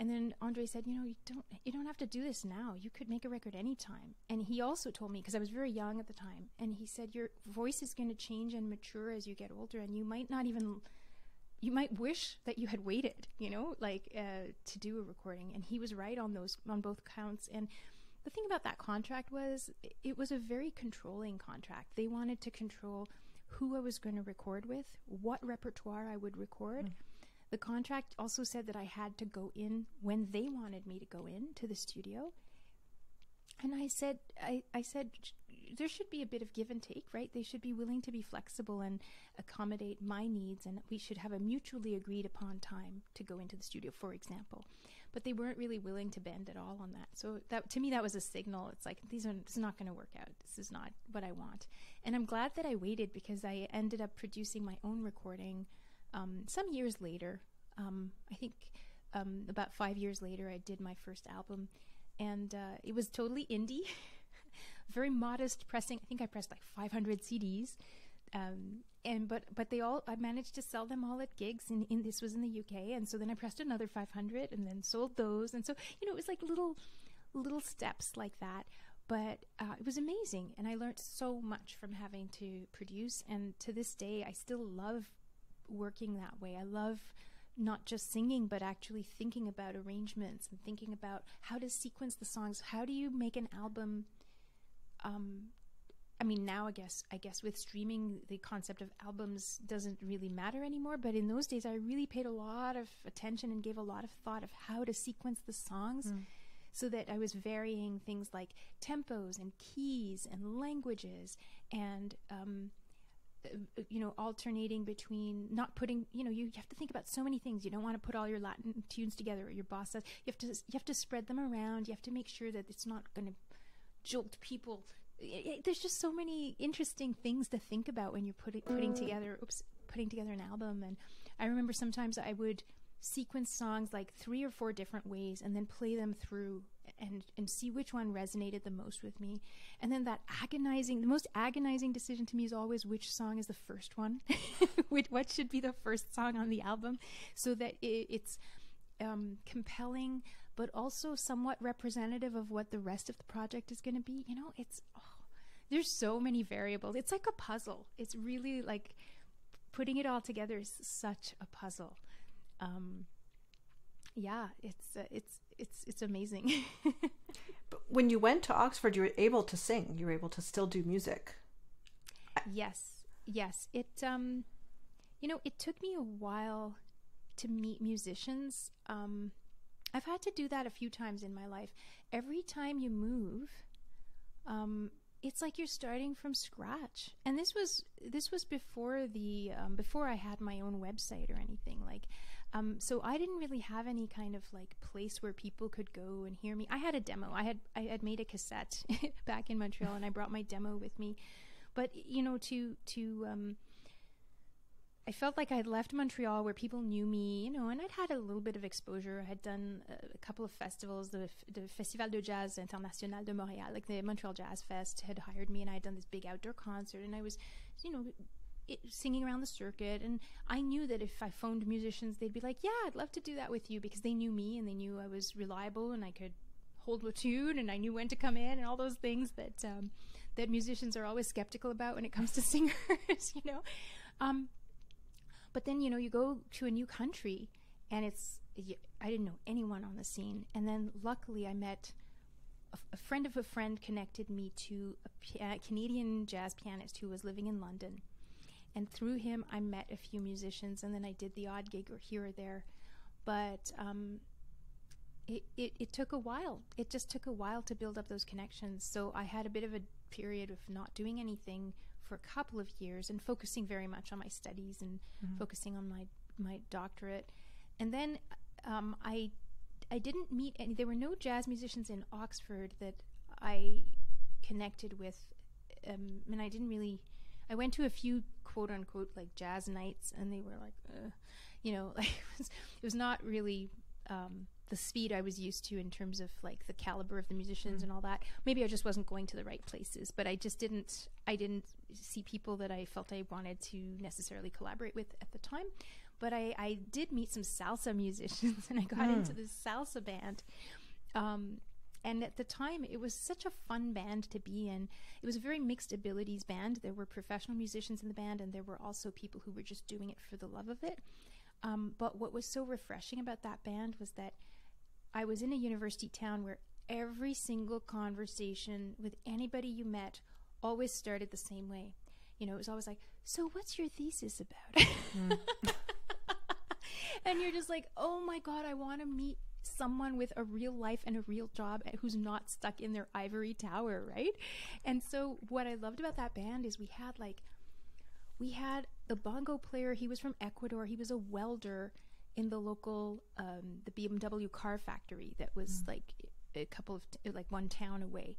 and then Andre said, "You know, you don't you don't have to do this now. You could make a record anytime." And he also told me because I was very young at the time, and he said your voice is going to change and mature as you get older, and you might not even you might wish that you had waited, you know, like uh, to do a recording. And he was right on those on both counts. And the thing about that contract was it was a very controlling contract. They wanted to control who I was going to record with, what repertoire I would record. Mm. The contract also said that I had to go in when they wanted me to go in to the studio. And I said, I, I said, there should be a bit of give and take, right? They should be willing to be flexible and accommodate my needs, and we should have a mutually agreed upon time to go into the studio, for example. But they weren't really willing to bend at all on that. So that to me, that was a signal. It's like these are this is not going to work out. This is not what I want. And I'm glad that I waited because I ended up producing my own recording um, some years later. Um, I think um, about five years later, I did my first album, and uh, it was totally indie. very modest pressing. I think I pressed like 500 CDs. Um, and but but they all I managed to sell them all at gigs and in, in, this was in the UK and so then I pressed another 500 and then sold those and so you know it was like little little steps like that but uh, it was amazing and I learned so much from having to produce and to this day I still love working that way I love not just singing but actually thinking about arrangements and thinking about how to sequence the songs how do you make an album um, I mean, now I guess I guess with streaming, the concept of albums doesn't really matter anymore. But in those days, I really paid a lot of attention and gave a lot of thought of how to sequence the songs, mm. so that I was varying things like tempos and keys and languages and. Um, uh, you know, alternating between not putting, you know, you have to think about so many things. You don't want to put all your Latin tunes together, or your boss says you have to. You have to spread them around. You have to make sure that it's not going to jolt people. There's just so many interesting things to think about when you're putting putting mm. together oops putting together an album. And I remember sometimes I would sequence songs like three or four different ways and then play them through and and see which one resonated the most with me and then that agonizing the most agonizing decision to me is always which song is the first one which what should be the first song on the album so that it, it's um, compelling but also somewhat representative of what the rest of the project is going to be. You know, it's oh, there's so many variables. It's like a puzzle. It's really like putting it all together is such a puzzle. Um, yeah, it's uh, it's it's it's amazing. but when you went to Oxford, you were able to sing. You were able to still do music. Yes, yes. It um, you know, it took me a while to meet musicians. Um, I've had to do that a few times in my life. Every time you move, um, it's like you're starting from scratch. And this was this was before the um, before I had my own website or anything like. Um, so I didn't really have any kind of like place where people could go and hear me. I had a demo. I had I had made a cassette back in Montreal, and I brought my demo with me. But you know, to to um, I felt like I'd left Montreal where people knew me, you know, and I'd had a little bit of exposure. I had done a, couple of festivals, the, the Festival de Jazz International de Montréal, like the Montreal Jazz Fest had hired me and I had done this big outdoor concert and I was, you know, it, singing around the circuit. And I knew that if I phoned musicians, they'd be like, yeah, I'd love to do that with you because they knew me and they knew I was reliable and I could hold a tune and I knew when to come in and all those things that, um, that musicians are always skeptical about when it comes to singers, you know. Um, but then, you know, you go to a new country and it's, I didn't know anyone on the scene. And then luckily I met a, a friend of a friend connected me to a Canadian jazz pianist who was living in London. And through him, I met a few musicians and then I did the odd gig or here or there. But, um, it, it, it took a while. It just took a while to build up those connections. So I had a bit of a period of not doing anything for a couple of years and focusing very much on my studies and mm-hmm. focusing on my my doctorate. And then um, I I didn't meet any. There were no jazz musicians in Oxford that I connected with, um, and I didn't really. I went to a few quote unquote like jazz nights, and they were like, uh, you know, like it was, it was not really um, the speed I was used to in terms of like the caliber of the musicians mm. and all that. Maybe I just wasn't going to the right places, but I just didn't I didn't see people that I felt I wanted to necessarily collaborate with at the time. But I, I did meet some salsa musicians and I got mm. into this salsa band. Um, and at the time, it was such a fun band to be in. It was a very mixed abilities band. There were professional musicians in the band, and there were also people who were just doing it for the love of it. Um, but what was so refreshing about that band was that I was in a university town where every single conversation with anybody you met always started the same way. You know, it was always like, "So, what's your thesis about?" Mm. and you're just like, "Oh my god, I want to meet someone with a real life and a real job who's not stuck in their ivory tower, right?" And so, what I loved about that band is we had like, we had the bongo player. He was from Ecuador. He was a welder in the local um, the BMW car factory that was mm. like a couple of t- like one town away.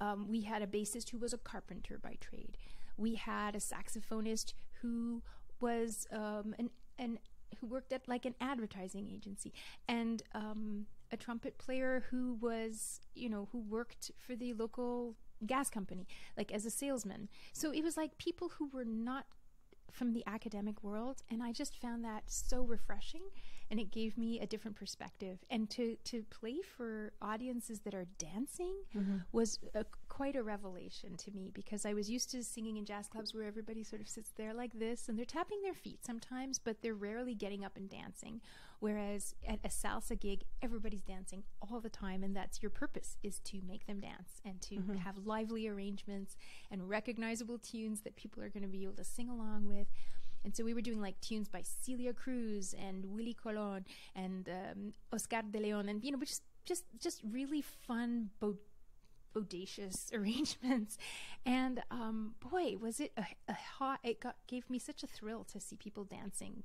Um, we had a bassist who was a carpenter by trade. We had a saxophonist who was um, an an who worked at like an advertising agency, and um, a trumpet player who was you know who worked for the local gas company, like as a salesman. So it was like people who were not from the academic world and i just found that so refreshing and it gave me a different perspective and to to play for audiences that are dancing mm-hmm. was a, quite a revelation to me because i was used to singing in jazz clubs where everybody sort of sits there like this and they're tapping their feet sometimes but they're rarely getting up and dancing whereas at a salsa gig everybody's dancing all the time and that's your purpose is to make them dance and to mm-hmm. have lively arrangements and recognizable tunes that people are going to be able to sing along with and so we were doing like tunes by Celia Cruz and Willie Colon and um, Oscar de Leon, and you know, just just just really fun, bo- bodacious arrangements. And um, boy, was it a, a hot! It got gave me such a thrill to see people dancing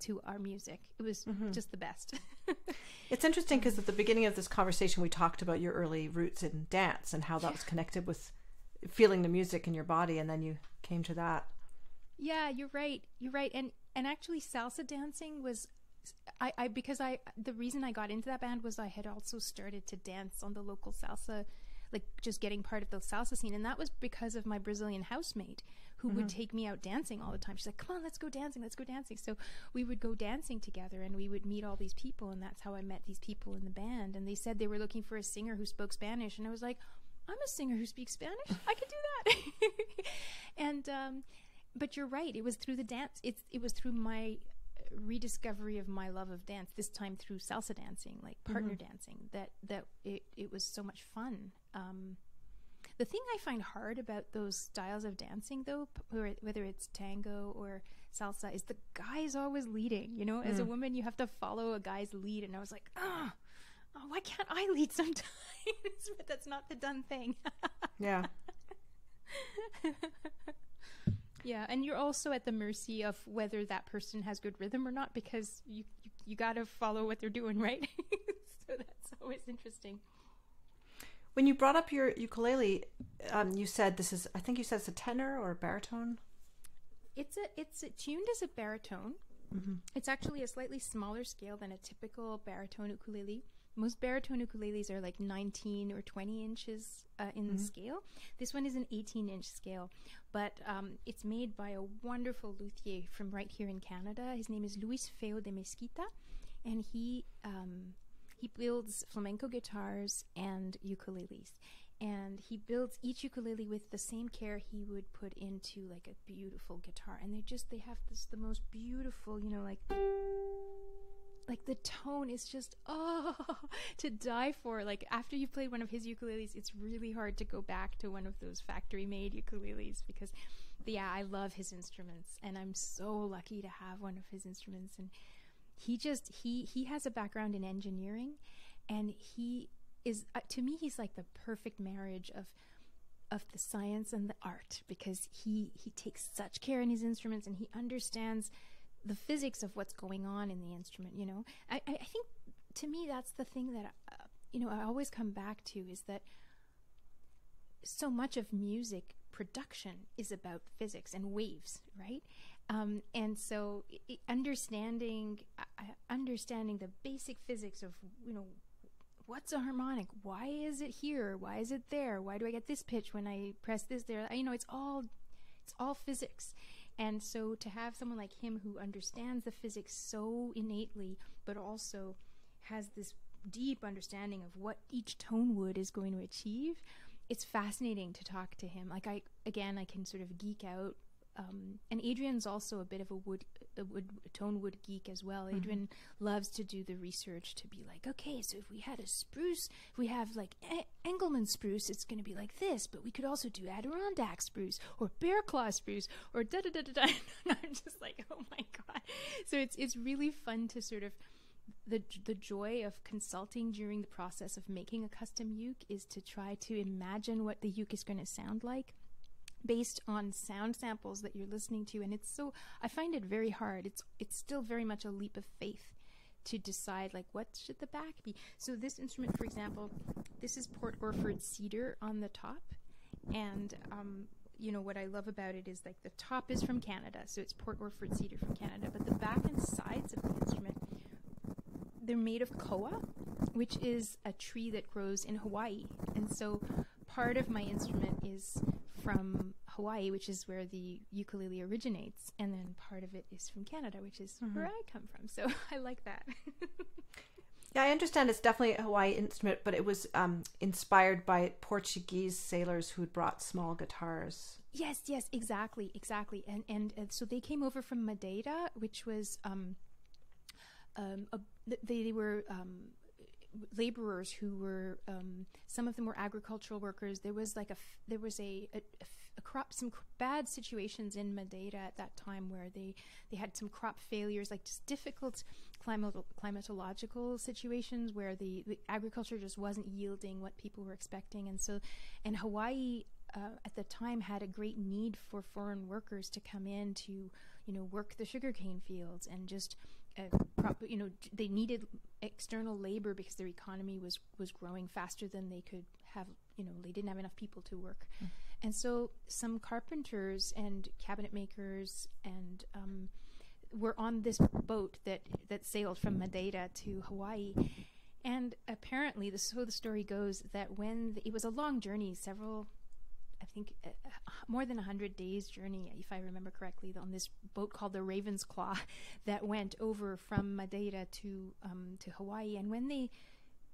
to our music. It was mm-hmm. just the best. it's interesting because at the beginning of this conversation, we talked about your early roots in dance and how that was connected with feeling the music in your body, and then you came to that. Yeah, you're right. You're right. And and actually salsa dancing was I, I because I the reason I got into that band was I had also started to dance on the local salsa like just getting part of the salsa scene and that was because of my Brazilian housemate who mm-hmm. would take me out dancing all the time. She's like, "Come on, let's go dancing. Let's go dancing." So we would go dancing together and we would meet all these people and that's how I met these people in the band and they said they were looking for a singer who spoke Spanish and I was like, "I'm a singer who speaks Spanish. I can do that." and um but you're right. It was through the dance. It's it was through my rediscovery of my love of dance. This time through salsa dancing, like partner mm-hmm. dancing. That that it it was so much fun. Um, the thing I find hard about those styles of dancing, though, whether it's tango or salsa, is the guy is always leading. You know, mm. as a mm. woman, you have to follow a guy's lead, and I was like, ah. Oh, why can't I lead sometimes? but that's not the done thing. yeah. Yeah, and you're also at the mercy of whether that person has good rhythm or not because you you, you got to follow what they're doing, right? so that's always interesting. When you brought up your ukulele, um, you said this is I think you said it's a tenor or a baritone. It's a it's a, tuned as a baritone. Mm-hmm. It's actually a slightly smaller scale than a typical baritone ukulele. Most baritone ukuleles are like 19 or 20 inches uh, in mm-hmm. scale. This one is an 18 inch scale, but um, it's made by a wonderful luthier from right here in Canada. His name is Luis Feu de Mesquita, and he um, he builds flamenco guitars and ukuleles. And he builds each ukulele with the same care he would put into like a beautiful guitar. And they just they have this the most beautiful, you know, like like the tone is just oh to die for like after you've played one of his ukuleles it's really hard to go back to one of those factory made ukuleles because yeah i love his instruments and i'm so lucky to have one of his instruments and he just he he has a background in engineering and he is uh, to me he's like the perfect marriage of of the science and the art because he he takes such care in his instruments and he understands the physics of what's going on in the instrument. You know, I, I think to me that's the thing that uh, you know I always come back to is that so much of music production is about physics and waves, right? Um, and so understanding uh, understanding the basic physics of you know what's a harmonic? Why is it here? Why is it there? Why do i get this pitch when i press this there? You know it's all it's all physics. And so to have someone like him who understands the physics so innately, but also has this deep understanding of what each tone wood is going to achieve, it's fascinating to talk to him. Like I, again, I can sort of geek out um, and Adrian's also a bit of a wood, a wood tone wood geek as well. Mm-hmm. Adrian loves to do the research to be like, okay, so if we had a spruce, if we have like e- Engelmann spruce, it's going to be like this, but we could also do Adirondack spruce or bear claw spruce or da da da da da. I'm just like, oh my god! So it's it's really fun to sort of the the joy of consulting during the process of making a custom uke is to try to imagine what the uke is going to sound like based on sound samples that you're listening to and it's so I find it very hard it's it's still very much a leap of faith to decide like what should the back be so this instrument for example this is Port Orford cedar on the top and um, you know what I love about it is like the top is from Canada so it's Port Orford cedar from Canada but the back and sides of the instrument they're made of koa, which is a tree that grows in Hawaii. And so part of my instrument is from Hawaii, which is where the ukulele originates, and then part of it is from Canada, which is where I come from. So I like that. Yeah, I understand it's definitely a Hawaii instrument, but it was um, inspired by Portuguese sailors who'd brought small guitars. yes, yes, exactly, exactly. And and, and so they came over from Madeira, which was um, um, a, they, they were um, laborers who were um, some of them were agricultural workers. There was like a there was a crop some bad situations in Madeira at that time where they they had some crop failures, like just difficult climat- climatological situations where the, the agriculture just wasn't yielding what people were expecting, and so and Hawaii. Uh, at the time, had a great need for foreign workers to come in to, you know, work the sugarcane fields and just prop, you know they needed external labor because their economy was was growing faster than they could have you know they didn't have enough people to work. And so some carpenters and cabinet makers and um, were on this boat that that sailed from Madeira to Hawaii. And apparently the so the story goes that when the, it was a long journey several I think uh, more than a hundred days journey, if I remember correctly, on this boat called the Ravenscrag, that went over from Madeira to um, to Hawaii. And when they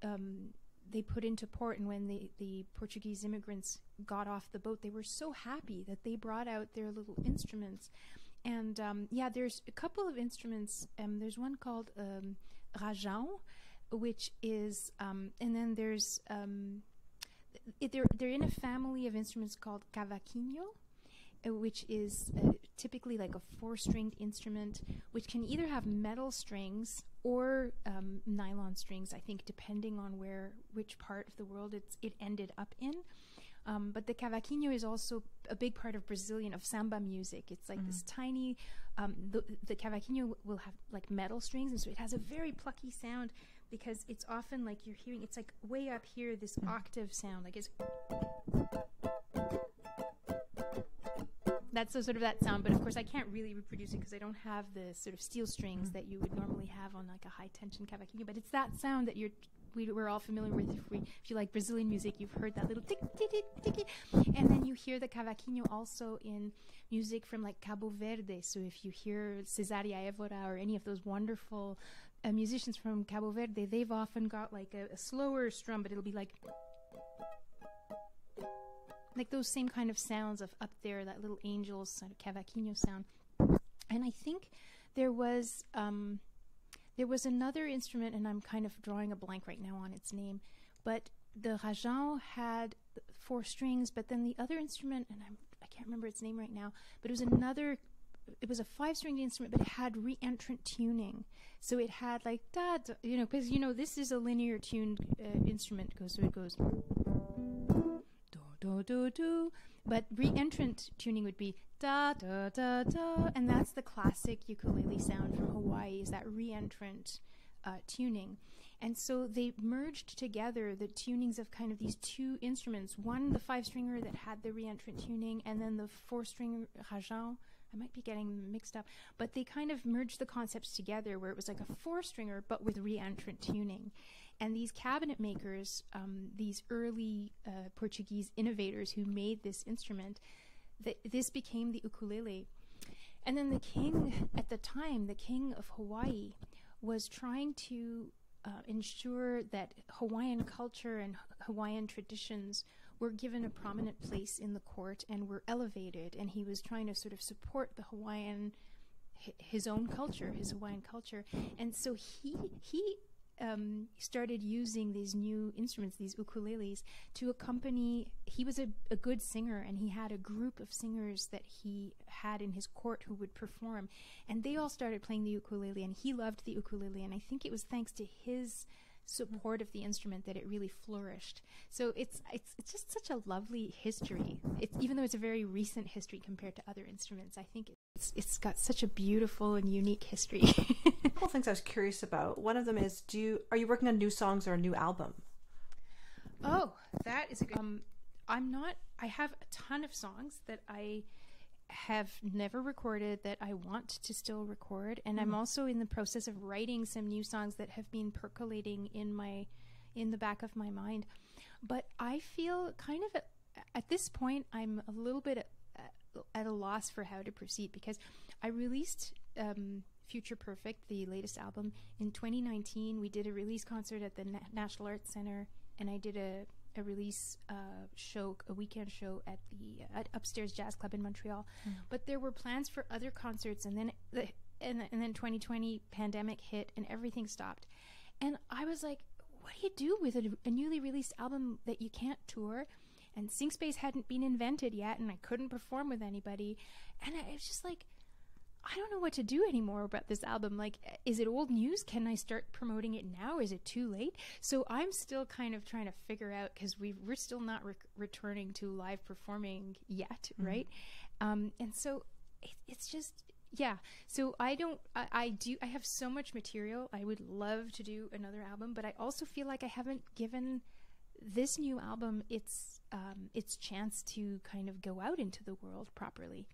um, they put into port, and when the the Portuguese immigrants got off the boat, they were so happy that they brought out their little instruments. And um, yeah, there's a couple of instruments. Um, there's one called um, rajão, which is, um, and then there's um, they're they're in a family of instruments called cavaquinho, uh, which is uh, typically like a four-stringed instrument, which can either have metal strings or um, nylon strings. I think depending on where which part of the world it's it ended up in. Um, but the cavaquinho is also a big part of Brazilian of samba music. It's like this tiny. Um, the, the cavaquinho will have like metal strings, and so it has a very plucky sound because it's often like you're hearing. It's like way up here, this hmm. octave sound, like it's. That's the sort of that sound, but of course I can't really reproduce it because I don't have the sort of steel strings hmm. that you would normally have on like a high tension cavaquinho. But it's that sound that you're we, we're all familiar with. If, we, if you like Brazilian music, you've heard that little tick tick tick tick, and then you hear the cavaquinho also in music from like Cabo Verde. So if you hear Cesaria Évora or any of those wonderful uh, musicians from Cabo Verde, they've often got like a, a slower strum, but it'll be like like those same kind of sounds of up there, that little angels sort of cavaquinho sound. And I think there was um, there was another instrument, and I'm kind of drawing a blank right now on its name, but the rajão had four strings, but then the other instrument, and I'm I can't remember its name right now, but it was another. It was a five-stringed instrument, but it had re-entrant tuning. So it had like da you know, because you know this is a linear tuned uh, instrument, goes so it goes do do do do. But re-entrant tuning would be da da da da, and that's the classic ukulele sound from Hawaii. Is that re-entrant uh, tuning? And so they merged together the tunings of kind of these two instruments. One, the five stringer that had the re-entrant tuning, and then the four string rajão. I might be getting mixed up, but they kind of merged the concepts together where it was like a four stringer but with re-entrant tuning. And these cabinet makers, um, these early uh, Portuguese innovators who made this instrument, th- this became the ukulele. And then the king at the time, the king of Hawaii, was trying to uh, ensure that Hawaiian culture and Hawaiian traditions were given a prominent place in the court and were elevated. And he was trying to sort of support the Hawaiian, his own culture, his Hawaiian culture. And so he he um, started using these new instruments, these ukuleles, to accompany. He was a, a good singer, and he had a group of singers that he had in his court who would perform, and they all started playing the ukulele, and he loved the ukulele, and I think it was thanks to his support of the instrument that it really flourished. So it's it's it's just such a lovely history. It's even though it's a very recent history compared to other instruments, I think it's it's got such a beautiful and unique history. a couple things I was curious about. One of them is do you are you working on new songs or a new album? Oh, that is a good um I'm not I have a ton of songs that I have never recorded that I want to still record and mm. I'm hmm. also in the process of writing some new songs that have been percolating in my in the back of my mind but I feel kind of at, at this point I'm a little bit at, at, a loss for how to proceed because I released um, Future Perfect the latest album in 2019 we did a release concert at the Na- National Arts Center and I did a a release uh, show, a weekend show at the uh, at Upstairs Jazz Club in Montreal. Mm. But there were plans for other concerts, and then the, and, and then 2020 pandemic hit, and everything stopped. And I was like, what do you do with a, a newly released album that you can't tour? And SyncSpace hadn't been invented yet, and I couldn't perform with anybody. And I, it was just like, I don't know what to do anymore about this album. Like, is it old news? Can I start promoting it now? Is it too late? So I'm still kind of trying to figure out because we we're still not re- returning to live performing yet, mm-hmm. right? Um, and so it, it's just yeah. So I don't. I, I do. I have so much material. I would love to do another album, but I also feel like I haven't given this new album its um, its chance to kind of go out into the world properly.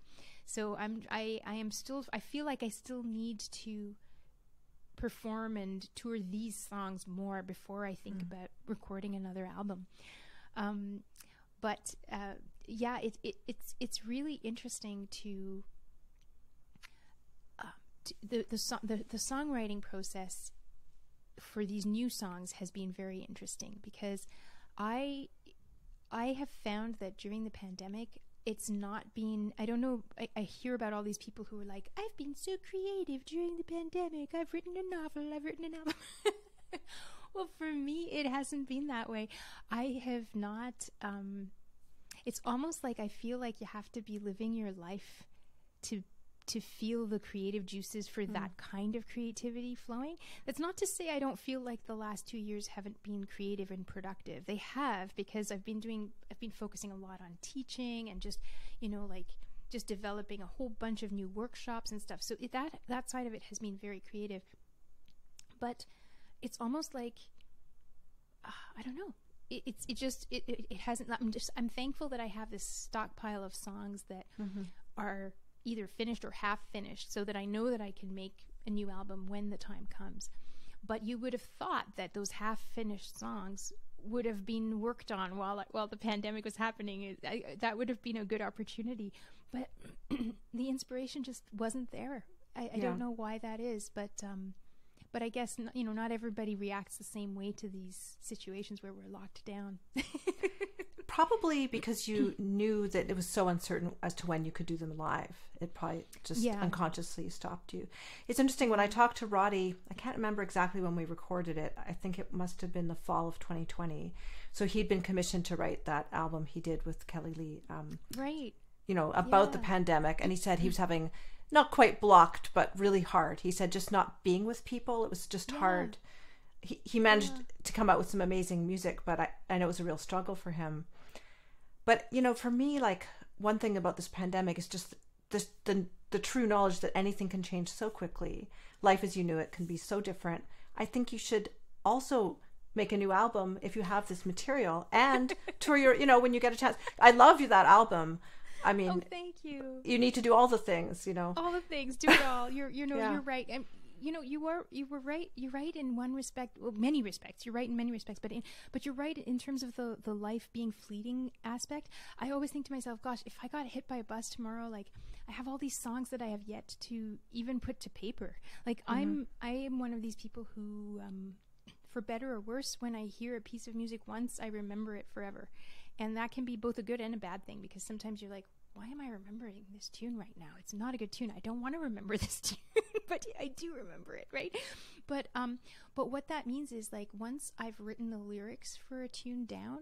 So I'm I I am still I feel like I still need to perform and tour these songs more before I think mm. about recording another album. Um, but uh, yeah, it, it, it's it's really interesting to, uh, to the the, so- the the songwriting process for these new songs has been very interesting because I I have found that during the pandemic it's not been i don't know I, I, hear about all these people who are like i've been so creative during the pandemic. I've written a novel. I've written an album well for me it hasn't been that way. I have not um, it's almost like i feel like you have to be living your life to to feel the creative juices for mm. that kind of creativity flowing. That's not to say I don't feel like the last two years haven't been creative and productive. They have because I've been doing, I've been focusing a lot on teaching and just, you know, like just developing a whole bunch of new workshops and stuff. So that that side of it has been very creative. But it's almost like uh, I don't know. It, it's it just it, it, it hasn't. I'm just I'm thankful that I have this stockpile of songs that mm-hmm. are either finished or half finished so that I know that I can make a new album when the time comes. But you would have thought that those half finished songs would have been worked on while while the pandemic was happening. I, that would have been a good opportunity, but the inspiration just wasn't there. I, I yeah. don't know why that is, but um, but I guess you know not everybody reacts the same way to these situations where we're locked down. probably because you knew that it was so uncertain as to when you could do them live. It probably just yeah. unconsciously stopped you. It's interesting when I talked to Roddy, I can't remember exactly when we recorded it. I think it must have been the fall of 2020. So he'd been commissioned to write that album he did with Kelly Lee. Um, right. You know, about yeah. the pandemic. And he said he was having not quite blocked, but really hard. He said just not being with people, it was just yeah. hard. He, he managed to come out with some amazing music, but I, I know it was a real struggle for him. But you know, for me, like one thing about this pandemic is just the the the true knowledge that anything can change so quickly. Life as you knew it can be so different. I think you should also make a new album if you have this material and tour your you know when you get a chance i love you that album i mean oh, thank you. you need to do all the things you know. All the things. Do it all. You're you know yeah. you're right. And you know you were you were right you're right in one respect well many respects. You're right in many respects but in but you're right in terms of the the life being fleeting aspect. I always think to myself gosh if i got hit by a bus tomorrow like i have all these songs that i have yet to even put to paper. Like mm-hmm. i'm i am one of these people who um for better or worse when i hear a piece of music once i remember it forever and that can be both a good and a bad thing because sometimes you're like why am I remembering this tune right now? It's not a good tune. I don't want to remember this tune, but I do remember it, right? But um, but what that means is like once I've written the lyrics for a tune down,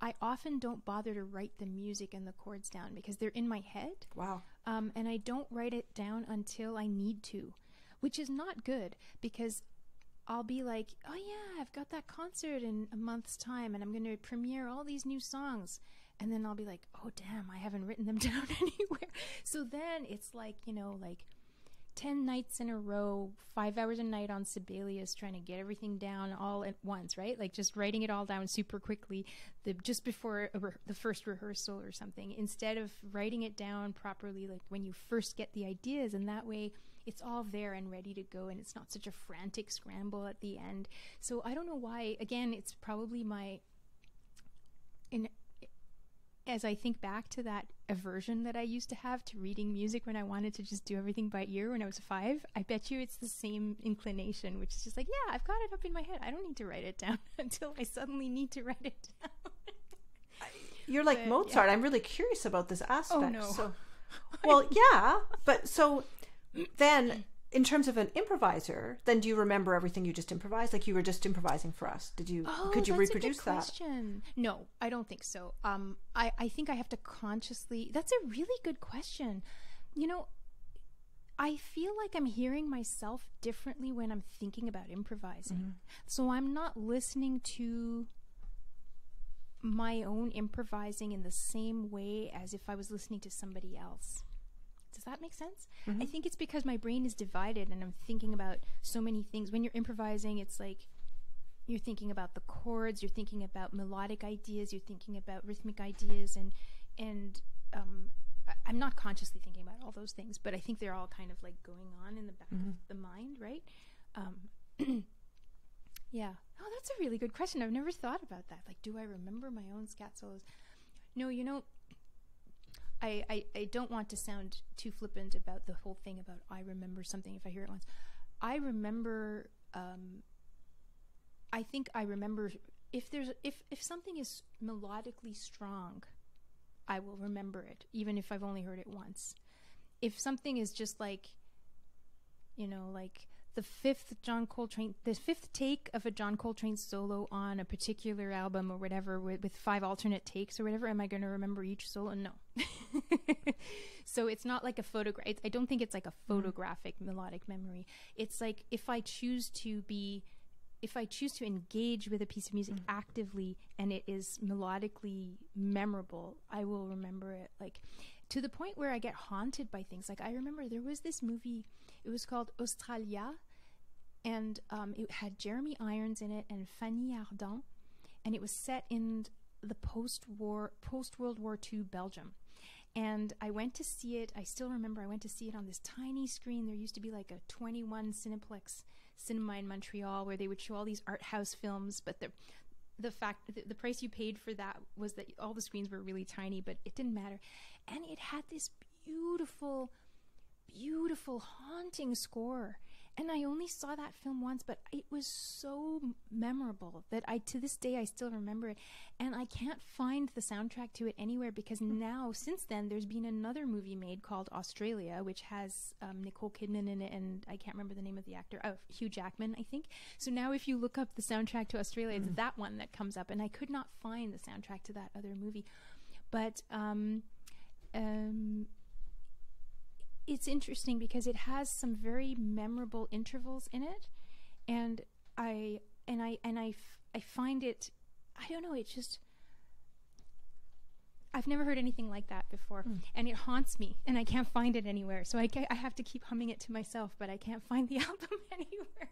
I often don't bother to write the music and the chords down because they're in my head. Wow. Um, and I don't write it down until I need to, which is not good because I'll be like, oh yeah, I've got that concert in a month's time and I'm going to premiere all these new songs and then I'll be like, oh damn, I haven't written them down anywhere. So then it's like, you know, like 10 nights in a row, five hours a night on Sibelius, trying to get everything down all at once, right? Like just writing it all down super quickly, the, just before re- the first rehearsal or something, instead of writing it down properly, like when you first get the ideas. And that way it's all there and ready to go. And it's not such a frantic scramble at the end. So I don't know why, again, it's probably my in as I think back to that aversion that I used to have to reading music when I wanted to just do everything by ear when I was five, I bet you it's the same inclination, which is just like, yeah, I've got it up in my head. I don't need to write it down until I suddenly need to write it down. You're like but, Mozart. Yeah. I'm really curious about this oh, aspect. Oh, no. So, well, yeah, but so then in terms of an improviser, then do you remember everything you just improvised? Like you were just improvising for us. Did you? Oh, could you that's reproduce a good question. that? No, I don't think so. Um, I I think I have to consciously. That's a really good question. You know, I feel like I'm hearing myself differently when I'm thinking about improvising. Mm-hmm. So I'm not listening to my own improvising in the same way as if I was listening to somebody else. Does that make sense? Mm-hmm. I think it's because my brain is divided and I'm thinking about so many things. When you're improvising, it's like you're thinking about the chords, you're thinking about melodic ideas, you're thinking about rhythmic ideas, and and um, I'm not consciously thinking about all those things, but I think they're all kind of like going on in the back mm-hmm. of the mind, right? Um, yeah. Oh, that's a really good question. I've never thought about that. Like, do I remember my own scat solos? No, you know, I, I, I don't want to sound too flippant about the whole thing about I remember something if I hear it once. I remember. Um, I think I remember if there's if if something is melodically strong, I will remember it even if I've only heard it once. If something is just like, you know, like the fifth John Coltrane, the fifth take of a John Coltrane solo on a particular album or whatever with, with five alternate takes or whatever, am I going to remember each solo? No. so it's not like a photograph. I don't think it's like a mm-hmm. photographic mm. melodic memory. It's like if I choose to be, if I choose to engage with a piece of music mm. actively and it is melodically memorable, I will remember it. Like to the point where I get haunted by things. Like I remember there was this movie it was called Australia, and um, it had Jeremy Irons in it and Fanny Ardant, and it was set in the post-war, post-World War II Belgium. And I went to see it. I still remember I went to see it on this tiny screen. There used to be like a 21 Cineplex cinema in Montreal where they would show all these art house films, but the the fact the, the price you paid for that was that all the screens were really tiny, but it didn't matter. And it had this beautiful beautiful, haunting score. And I only saw that film once, but it was so memorable that I, to this day, I still remember it. And I can't find the soundtrack to it anywhere because hmm. now, since then, there's been another movie made called Australia, which has um, Nicole Kidman in it, and I can't remember the name of the actor, oh, Hugh Jackman, I think. So now, if you look up the soundtrack to Australia, it's hmm. that one that comes up, and I could not find the soundtrack to that other movie. But um, um, it's interesting because it has some very memorable intervals in it, and I and I and I, I find it. I don't know. It's just. I've never heard anything like that before, mm. and it haunts me, and I can't find it anywhere. So I, I have to keep humming it to myself, but I can't find the album anywhere.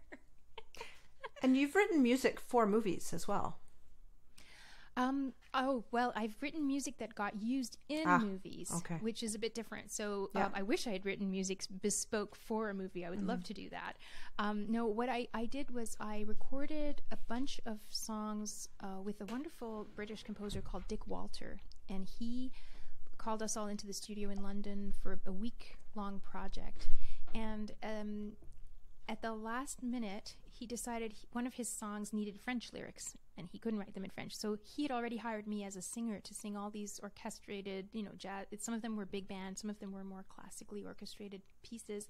and you've written music for movies as well. Um, oh, well, I've written music that got used in ah, movies, okay. which is a bit different. So yeah. um, I wish I had written music bespoke for a movie. I would mm-hmm. love to do that. Um, no, what I, I did was I recorded a bunch of songs uh, with a wonderful British composer called Dick Walter. And he called us all into the studio in London for a week long project. And um, at the last minute, he decided he, one of his songs needed French lyrics and he couldn't write them in French. So he had already hired me as a singer to sing all these orchestrated, you know, jazz. Some of them were big band, some of them were more classically orchestrated pieces.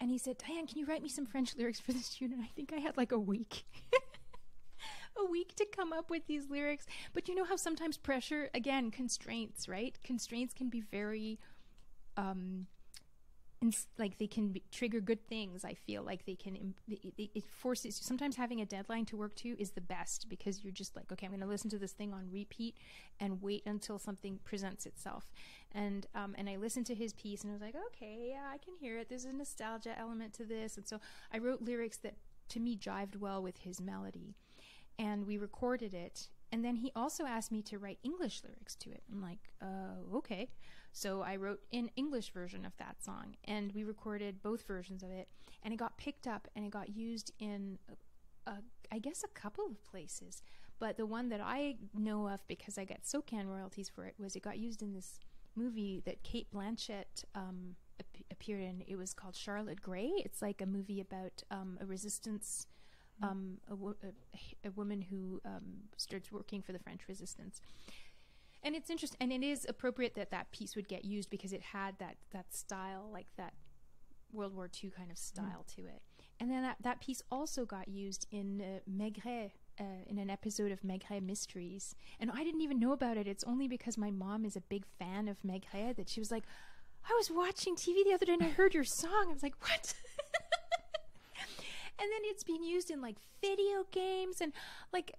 And he said, Diane, can you write me some French lyrics for this tune? And I think I had like a week. a week to come up with these lyrics. But you know how sometimes pressure, again, constraints, right? Constraints can be very um, like they can be, trigger good things i feel like they can it, it, forces sometimes having a deadline to work to is the best because you're just like okay i'm going to listen to this thing on repeat and wait until something presents itself. And um, and i listened to his piece and i was like okay yeah i can hear it. There's a nostalgia element to this. And so i wrote lyrics that to me jived well with his melody. And we recorded it. And then he also asked me to write English lyrics to it. I'm like, uh, okay. So I wrote an English version of that song, and we recorded both versions of it, and it got picked up and it got used in, uh, I guess, a couple of places. But the one that I know of because I get SOCAN royalties for it was it got used in this movie that Cate Blanchett um, ap- appeared in. It was called Charlotte Gray. It's like a movie about um, a resistance um, a, wo- a, a, woman who um, starts working for the French resistance. And it's interesting, and it is appropriate that that piece would get used because it had that that style, like that World War II kind of mm. style mm. to it. And then that, that piece also got used in uh, Maigret, uh, in an episode of Maigret Mysteries. And I didn't even know about it. It's only because my mom is a big fan of Maigret that she was like, I was watching TV the other day and I heard your song. I was like, what? and then it's been used in like video games and like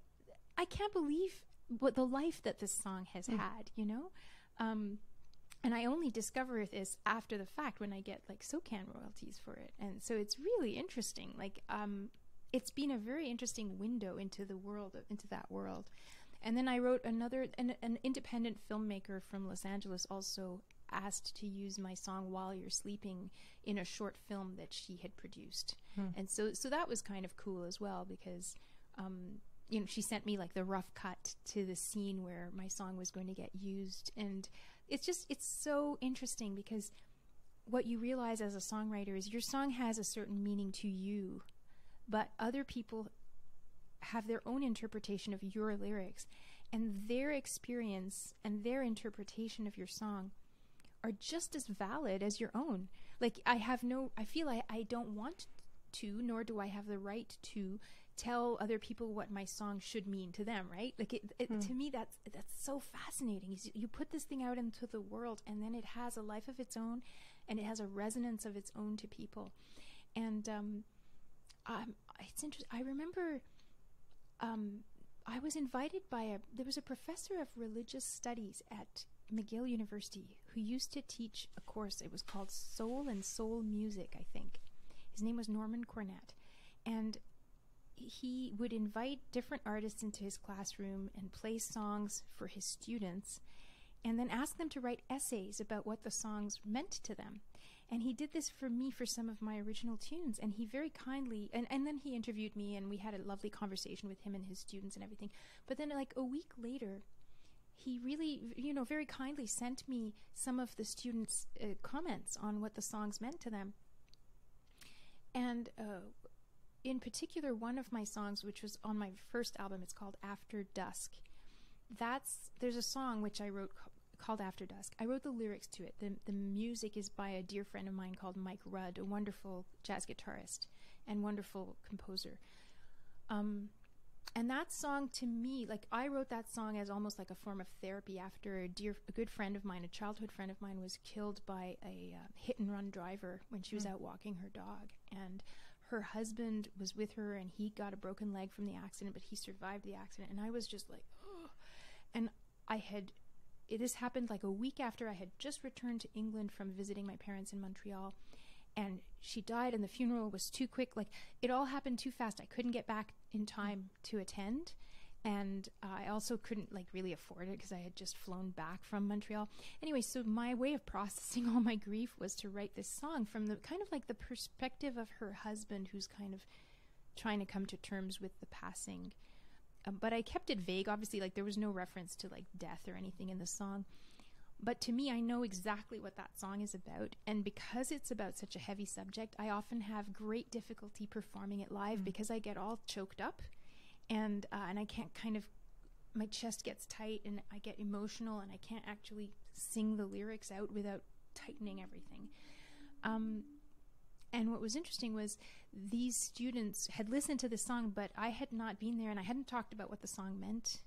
I can't believe what the life that this song has mm. had, you know? Um, and I only discover this after the fact when I get like SOCAN royalties for it. And so it's really interesting. Like, um, it's been a very interesting window into the world, into that world. And then I wrote another, an, an independent filmmaker from Los Angeles also asked to use my song while you're sleeping in a short film that she had produced hmm. and so so that was kind of cool as well because um, you know she sent me like the rough cut to the scene where my song was going to get used and it's just it's so interesting because what you realize as a songwriter is your song has a certain meaning to you but other people have their own interpretation of your lyrics and their experience and their interpretation of your song are just as valid as your own. Like I have no I feel I, I don't want to nor do I have the right to tell other people what my song should mean to them, right? Like it, it mm. to me that's that's so fascinating. You put this thing out into the world and then it has a life of its own and it has a resonance of its own to people. And um, um it's interesting. I remember um, I was invited by a there was a professor of religious studies at McGill University who used to teach a course. It was called Soul and Soul Music, I think. His name was Norman Cornett. And he would invite different artists into his classroom and play songs for his students and then ask them to write essays about what the songs meant to them. And he did this for me for some of my original tunes. And he very kindly, and, and then he interviewed me and we had a lovely conversation with him and his students and everything. But then, like a week later, he really, you know, very kindly sent me some of the students' uh, comments on what the songs meant to them. And uh, in particular, one of my songs, which was on my first album, it's called After Dusk. That's there's a song which I wrote called After Dusk. I wrote the lyrics to it. The the music is by a dear friend of mine called Mike Rud, a wonderful jazz guitarist and wonderful composer. Um, and that song to me like i wrote that song as almost like a form of therapy after a dear a good friend of mine a childhood friend of mine was killed by a uh, hit and run driver when she was mm. out walking her dog and her husband was with her and he got a broken leg from the accident but he survived the accident. And i was just like oh and i had it has happened like a week after i had just returned to england from visiting my parents in montreal. And she died and the funeral was too quick. Like it all happened too fast. I couldn't get back in time to attend and uh, i also couldn't like really afford it because i had just flown back from montreal anyway so my way of processing all my grief was to write this song from the kind of like the perspective of her husband who's kind of trying to come to terms with the passing um, but i kept it vague obviously like there was no reference to like death or anything in the song But to me, I know exactly what that song is about. And because it's about such a heavy subject, I often have great difficulty performing it live mm. because I get all choked up and, uh, and I can't kind of, my chest gets tight and I get emotional and I can't actually sing the lyrics out without tightening everything. Um, and what was interesting was these students had listened to the song, but I had not been there and I hadn't talked about what the song meant.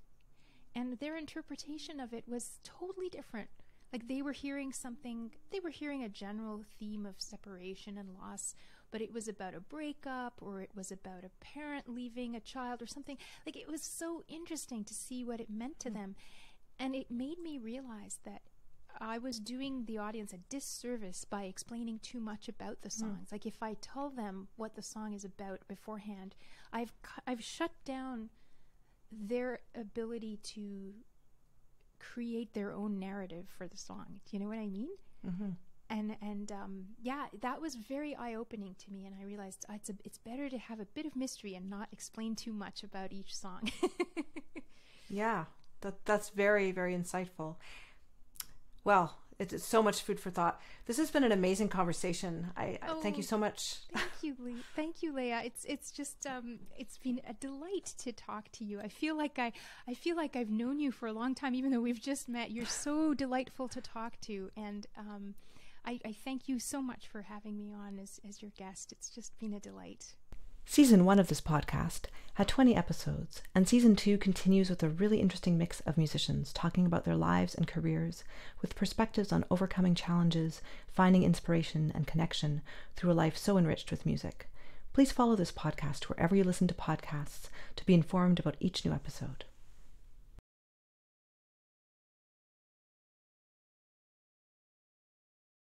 And their interpretation of it was totally different. Like they were hearing something, they were hearing a general theme of separation and loss, but it was about a breakup or it was about a parent leaving a child or something. Like it was so interesting to see what it meant to mm. them. And it made me realize that I was doing the audience a disservice by explaining too much about the hmm. songs. Mm. Like if I tell them what the song is about beforehand, I've I've shut down their ability to create their own narrative for the song. Do you know what I mean? Mm-hmm. And and um, yeah, that was very eye opening to me, and I realized uh, it's a, it's better to have a bit of mystery and not explain too much about each song. yeah, that that's very very insightful. Well, it's so much food for thought. This has been an amazing conversation. I, oh, thank you so much. Thank you, Le- thank you, Leah. It's it's just um, it's been a delight to talk to you. I feel like I I feel like I've known you for a long time, even though we've just met. You're so delightful to talk to, and um, I, I thank you so much for having me on as as your guest. It's just been a delight. Season one of this podcast had 20 episodes, and season two continues with a really interesting mix of musicians talking about their lives and careers with perspectives on overcoming challenges, finding inspiration and connection through a life so enriched with music. Please follow this podcast wherever you listen to podcasts to be informed about each new episode.